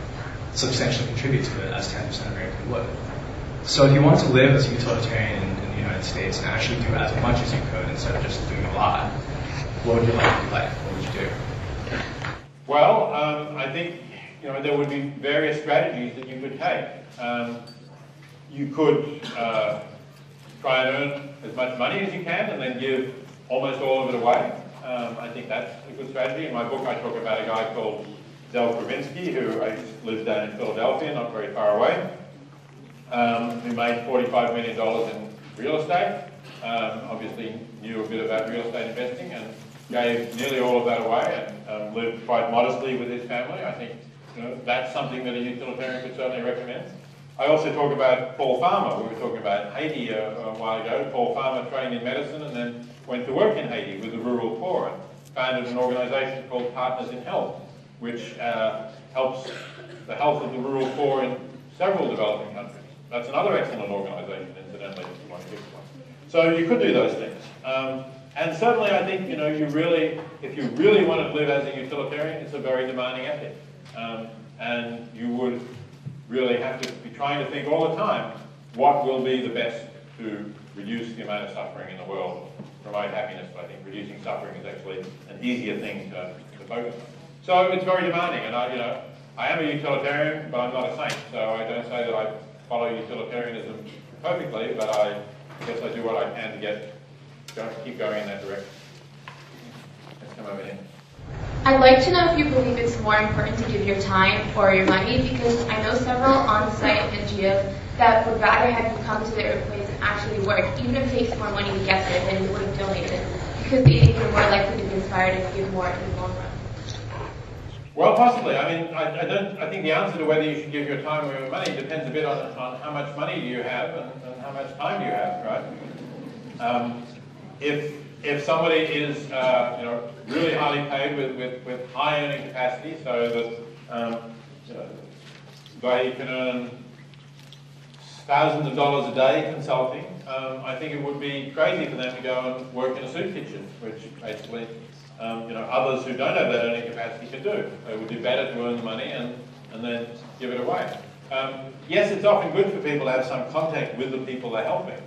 substantially contribute to it as 10% of everyone would. So, if you want to live as a utilitarian in, in the United States and actually do as much as you could instead of just doing a lot, what would your life be like? What would you do? Well, um, I think you know there would be various strategies that you could take. Um, you could uh, try and earn as much money as you can, and then give almost all of it away. Um, I think that's a good strategy. In my book, I talk about a guy called Zell Kravinsky, who lives down in Philadelphia, not very far away, um, who made $45 million in real estate. Um, obviously knew a bit about real estate investing and gave nearly all of that away and um, lived quite modestly with his family. I think you know, that's something that a utilitarian could certainly recommend. I also talk about Paul Farmer. We were talking about Haiti a, a while ago. Paul Farmer trained in medicine and then went to work in Haiti with the rural poor and founded an organization called Partners in Health, which uh, helps the health of the rural poor in several developing countries. That's another excellent organization, incidentally. So you could do those things. Um, and certainly I think, you know, you really, if you really want to live as a utilitarian, it's a very demanding ethic. Um, and you would really have to be trying to think all the time, what will be the best to reduce the amount of suffering in the world, promote happiness. But I think reducing suffering is actually an easier thing to, to focus on. So it's very demanding, and I, you know, I am a utilitarian, but I'm not a saint, so I don't say that I follow utilitarianism perfectly, but I guess I do what I can to get, keep going in that direction. Let's come over here. I'd like to know if you believe it's more important to give your time or your money because I know several on-site NGOs that would rather have you come to their place and actually work, even if it takes more money to get there than you would have donated, because they think you're more likely to be inspired and give more in the long run. Well, possibly. I mean, I, I don't. I think the answer to whether you should give your time or your money depends a bit on, on how much money do you have and, and how much time do you have, right? Um, if if somebody is, uh, you know, really highly paid with, with, with high earning capacity, so that um, you know, they can earn thousands of dollars a day consulting, um, I think it would be crazy for them to go and work in a soup kitchen, which basically, um, you know, others who don't have that earning capacity can do. They would do better to earn the money and, and then give it away. Um, yes, it's often good for people to have some contact with the people they're helping,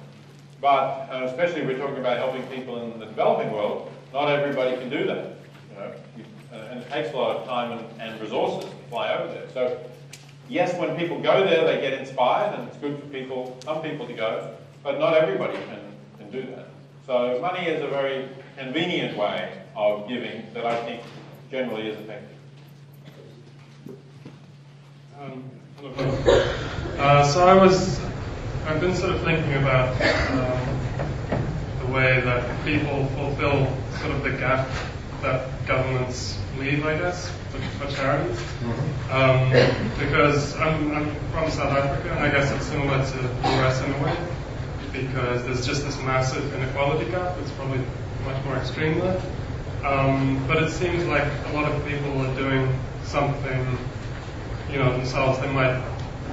but uh, especially if we're talking about helping people in the developing world, not everybody can do that. You know, uh, and it takes a lot of time and, and resources to fly over there. So yes, when people go there, they get inspired, and it's good for people, some people to go, but not everybody can, can do that. So money is a very convenient way of giving that I think generally is effective. Um, uh, so I was, I've been sort of thinking about um, the way that people fulfill sort of the gap that governments leave, I guess, for, for charities. Um, because I'm, I'm from South Africa, and I guess it's similar to the US in a way, because there's just this massive inequality gap. It's probably much more extreme there. Um, but it seems like a lot of people are doing something, you know, themselves. They might,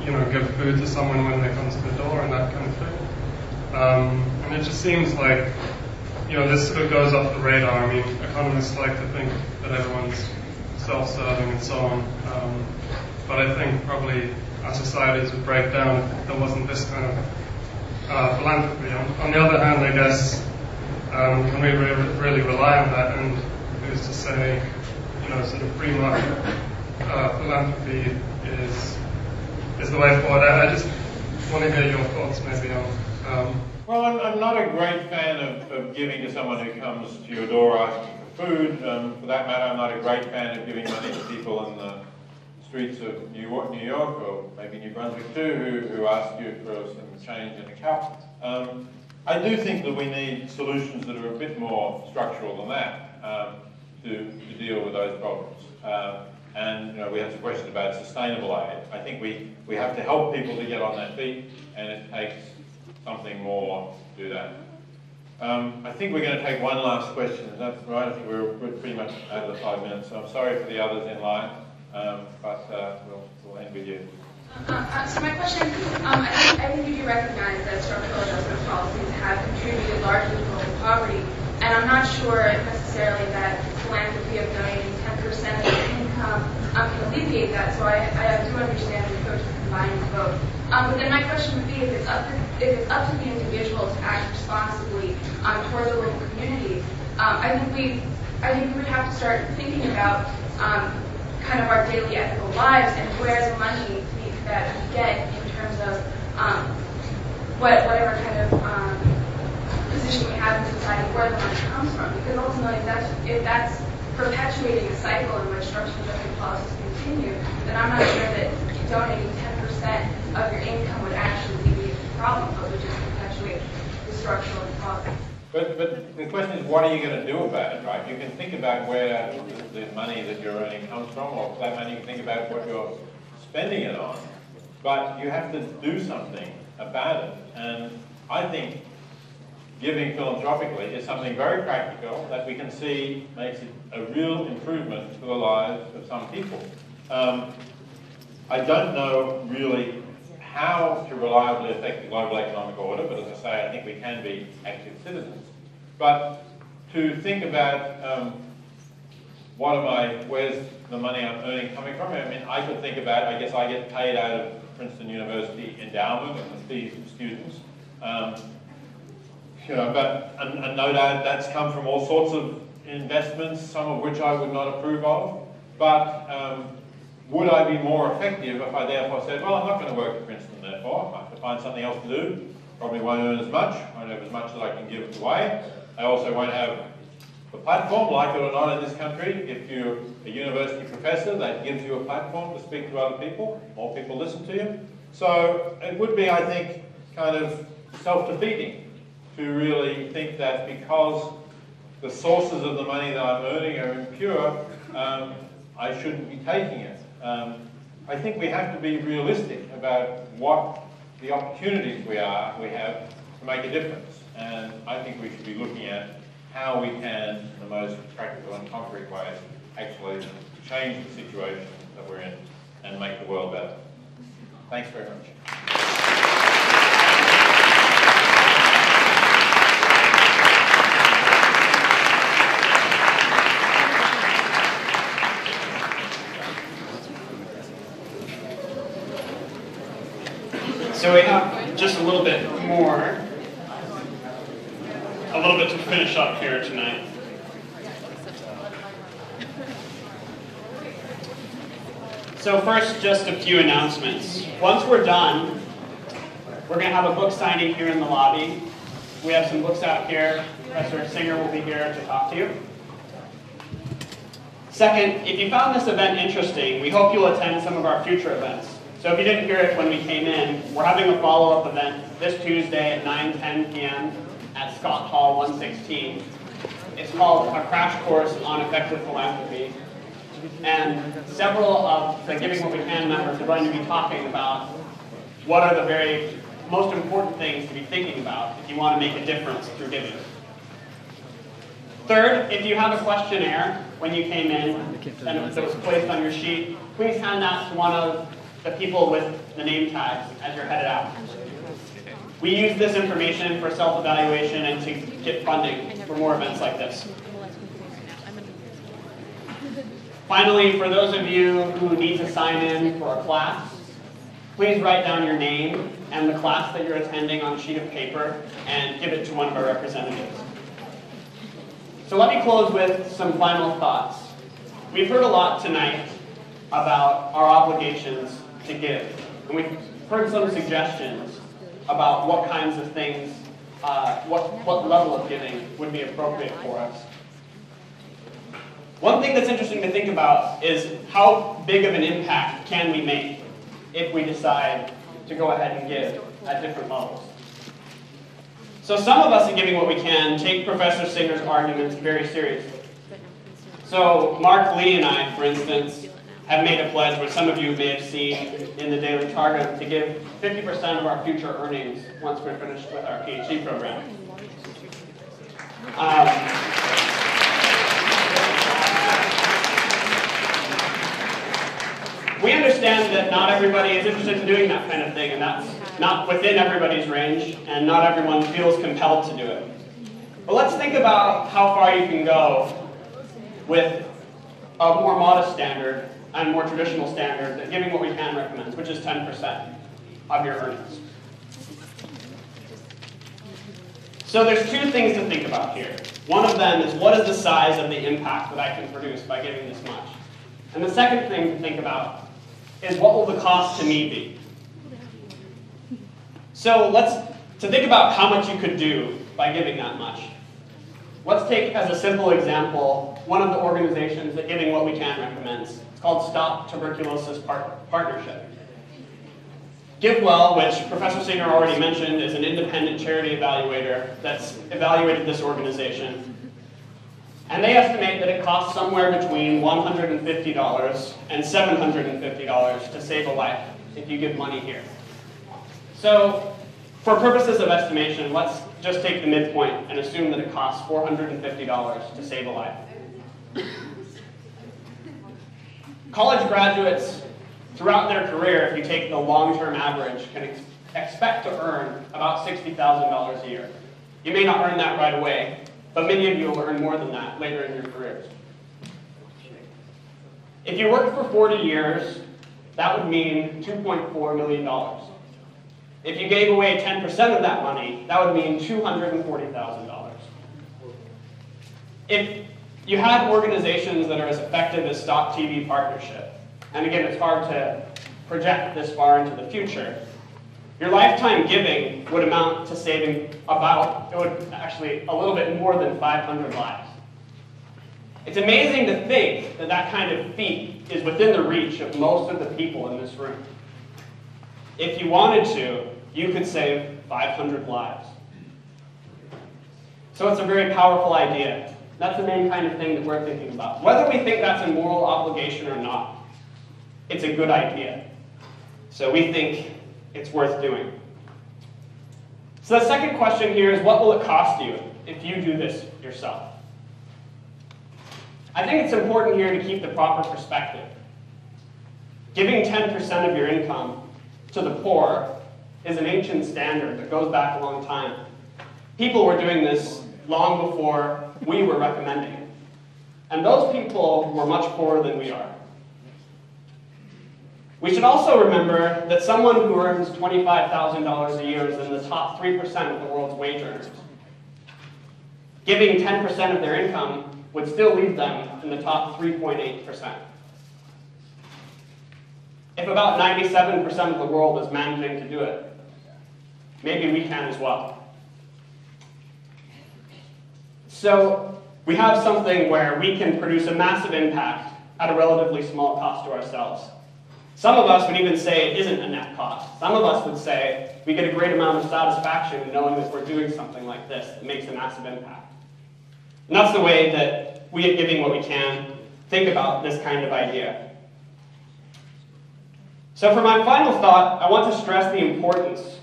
you know, give food to someone when they come to the door and that kind of thing. Um, and it just seems like, you know, this sort of goes off the radar. I mean, economists like to think that everyone's self-serving and so on. Um, but I think probably our societies would break down if there wasn't this kind of uh, philanthropy. On, on, the other hand, I guess, um, can we re- really rely on that? And who's to say, you know, sort of free market uh, philanthropy is is the way forward? I, I, just want to hear your thoughts, maybe on. Um, well, I'm, I'm, not a great fan of, of, giving to someone who comes to your door asking for food. Um, for that matter, I'm not a great fan of giving money to people in the streets of New York, New York, or maybe New Brunswick too, who, who ask you for some change in a cup. Um, I do think that we need solutions that are a bit more structural than that um, to, to deal with those problems. Um, and you know, we had some questions about sustainable aid. I think we, we have to help people to get on their feet, and it takes something more to do that. Um, I think we're going to take one last question. Is that right? I think we're, pretty much out of the five minutes, so I'm sorry for the others in line. Um, but uh, we'll, we'll end with you. Uh, uh, so my question, um, I, think, I think you do recognize that structural adjustment policies have contributed largely to global poverty, and I'm not sure necessarily that philanthropy of donating 10% of your income alleviate that. So I, I do understand the approach of combining both. Um, but then my question would be, if it's up to, if it's up to the individual to act responsibly um, the local community, um, I think we, I think we would have to start thinking about um, kind of our daily ethical lives and where the money that we get in terms of um, what, whatever kind of um, position we have in society, where the money comes from. Because ultimately, that's, if that's perpetuating a cycle in which structural adjustment policies continue, then I'm not sure that donating 10% of your income would actually alleviate the problem, but would just perpetuate the structural policies. But, but the question is, what are you going to do about it, right? You can think about where the, money that you're earning comes from, or that money, you can think about what you're spending it on. But you have to do something about it. And I think giving philanthropically is something very practical that we can see makes it a real improvement to the lives of some people. Um, I don't know really how to reliably affect the global economic order, but as I say, I think we can be active citizens. But to think about um, what am I, where's the money I'm earning coming from? I mean, I could think about, I guess I get paid out of Princeton University endowment and the fees of students. Um, you know, but and, and no doubt that's come from all sorts of investments, some of which I would not approve of. But um, would I be more effective if I therefore said, well, I'm not going to work at Princeton, therefore. I have to find something else to do. Probably won't earn as much. Won't have as much as I can give away. I also won't have the platform, like it or not in this country. If you're a university professor, that gives you a platform to speak to other people. More people listen to you. So it would be, I think, kind of self-defeating to really think that because the sources of the money that I'm earning are impure, um, I shouldn't be taking it. Um, I think we have to be realistic about what the opportunities we are, we have to make a difference. And I think we should be looking at how we can, in the most practical and concrete way, actually change the situation that we're in and make the world better. Thanks very much. So have just a little bit more, a little bit to finish up here tonight. So first, just a few announcements. Once we're done, we're going to have a book signing here in the lobby. We have some books out here. Professor Singer will be here to talk to you. Second, if you found this event interesting, we hope you'll attend some of our future events. So if you didn't hear it when we came in, we're having a follow-up event this Tuesday at 9:10 p.m. at Scott Hall 116. It's called A Crash Course on Effective Philanthropy. And several of the Giving What We Can members are going to be talking about what are the very most important things to be thinking about if you want to make a difference through giving. Third, if you have a questionnaire when you came in and it was placed on your sheet, please hand that to one of the people with the name tags as you're headed out. We use this information for self-evaluation and to get funding for more events like this. Finally, for those of you who need to sign in for a class, please write down your name and the class that you're attending on a sheet of paper and give it to one of our representatives. So let me close with some final thoughts. We've heard a lot tonight about our obligations to give. And we've heard some suggestions about what kinds of things, uh, what, what level of giving would be appropriate for us. One thing that's interesting to think about is how big of an impact can we make if we decide to go ahead and give at different levels. So some of us in Giving What We Can take Professor Singer's arguments very seriously. So Mark Lee and I, for instance, have made a pledge, which some of you may have seen in the Daily Targum, to give 50% of our future earnings once we're finished with our PhD program. Um, we understand that not everybody is interested in doing that kind of thing, and that's not within everybody's range, and not everyone feels compelled to do it. But let's think about how far you can go with a more modest standard and more traditional standard that Giving What We Can recommends, which is 10% of your earnings. So there's two things to think about here. One of them is what is the size of the impact that I can produce by giving this much? And the second thing to think about is what will the cost to me be? So let's, to think about how much you could do by giving that much. Let's take as a simple example one of the organizations that Giving What We Can recommends. Called Stop Tuberculosis Part Partnership. GiveWell, which Professor Singer already mentioned, is an independent charity evaluator that's evaluated this organization. And they estimate that it costs somewhere between $150 and $750 to save a life if you give money here. So, for purposes of estimation, let's just take the midpoint and assume that it costs $450 to save a life. College graduates throughout their career, if you take the long-term average, can ex expect to earn about $60,000 a year. You may not earn that right away, but many of you will earn more than that later in your careers. If you work for 40 years, that would mean $2.4 million. If you gave away 10% of that money, that would mean $240,000. If you had organizations that are as effective as Stop TB Partnership, and again, it's hard to project this far into the future, your lifetime giving would amount to saving about, it would actually, a little bit more than 500 lives. It's amazing to think that that kind of feat is within the reach of most of the people in this room. If you wanted to, you could save 500 lives. So it's a very powerful idea. That's the main kind of thing that we're thinking about. Whether we think that's a moral obligation or not, it's a good idea. So we think it's worth doing. So the second question here is what will it cost you if you do this yourself? I think it's important here to keep the proper perspective. Giving 10% of your income to the poor is an ancient standard that goes back a long time. People were doing this long before we were recommending. And those people were much poorer than we are. We should also remember that someone who earns $25,000 a year is in the top 3% of the world's wage earners. giving 10% of their income would still leave them in the top 3.8%. If about 97% of the world is managing to do it, maybe we can as well. So we have something where we can produce a massive impact at a relatively small cost to ourselves. Some of us would even say it isn't a net cost. Some of us would say we get a great amount of satisfaction knowing that we're doing something like this that makes a massive impact. And that's the way that we at Giving What We Can think about this kind of idea. So for my final thought, I want to stress the importance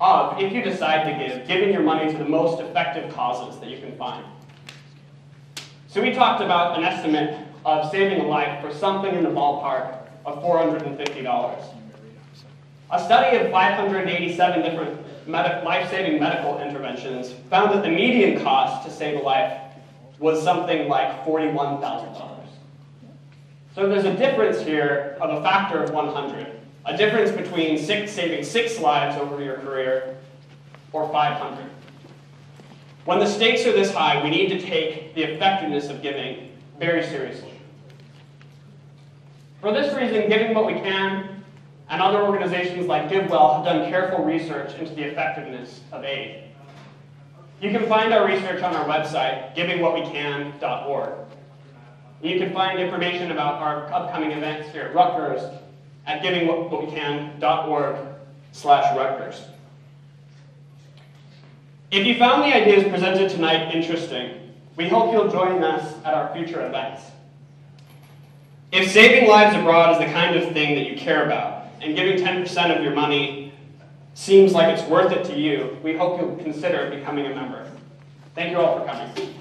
of, if you decide to give, giving your money to the most effective causes that you can find. So we talked about an estimate of saving a life for something in the ballpark of $450. A study of 587 different med life-saving medical interventions found that the median cost to save a life was something like $41,000. So there's a difference here of a factor of 100. A difference between six, saving six lives over your career or 500. When the stakes are this high, we need to take the effectiveness of giving very seriously. For this reason, Giving What We Can and other organizations like GiveWell have done careful research into the effectiveness of aid. You can find our research on our website, givingwhatwecan.org. You can find information about our upcoming events here at Rutgers at givingwhatwecan.org slash Rutgers. If you found the ideas presented tonight interesting, we hope you'll join us at our future events. If saving lives abroad is the kind of thing that you care about, and giving 10% of your money seems like it's worth it to you, we hope you'll consider becoming a member. Thank you all for coming.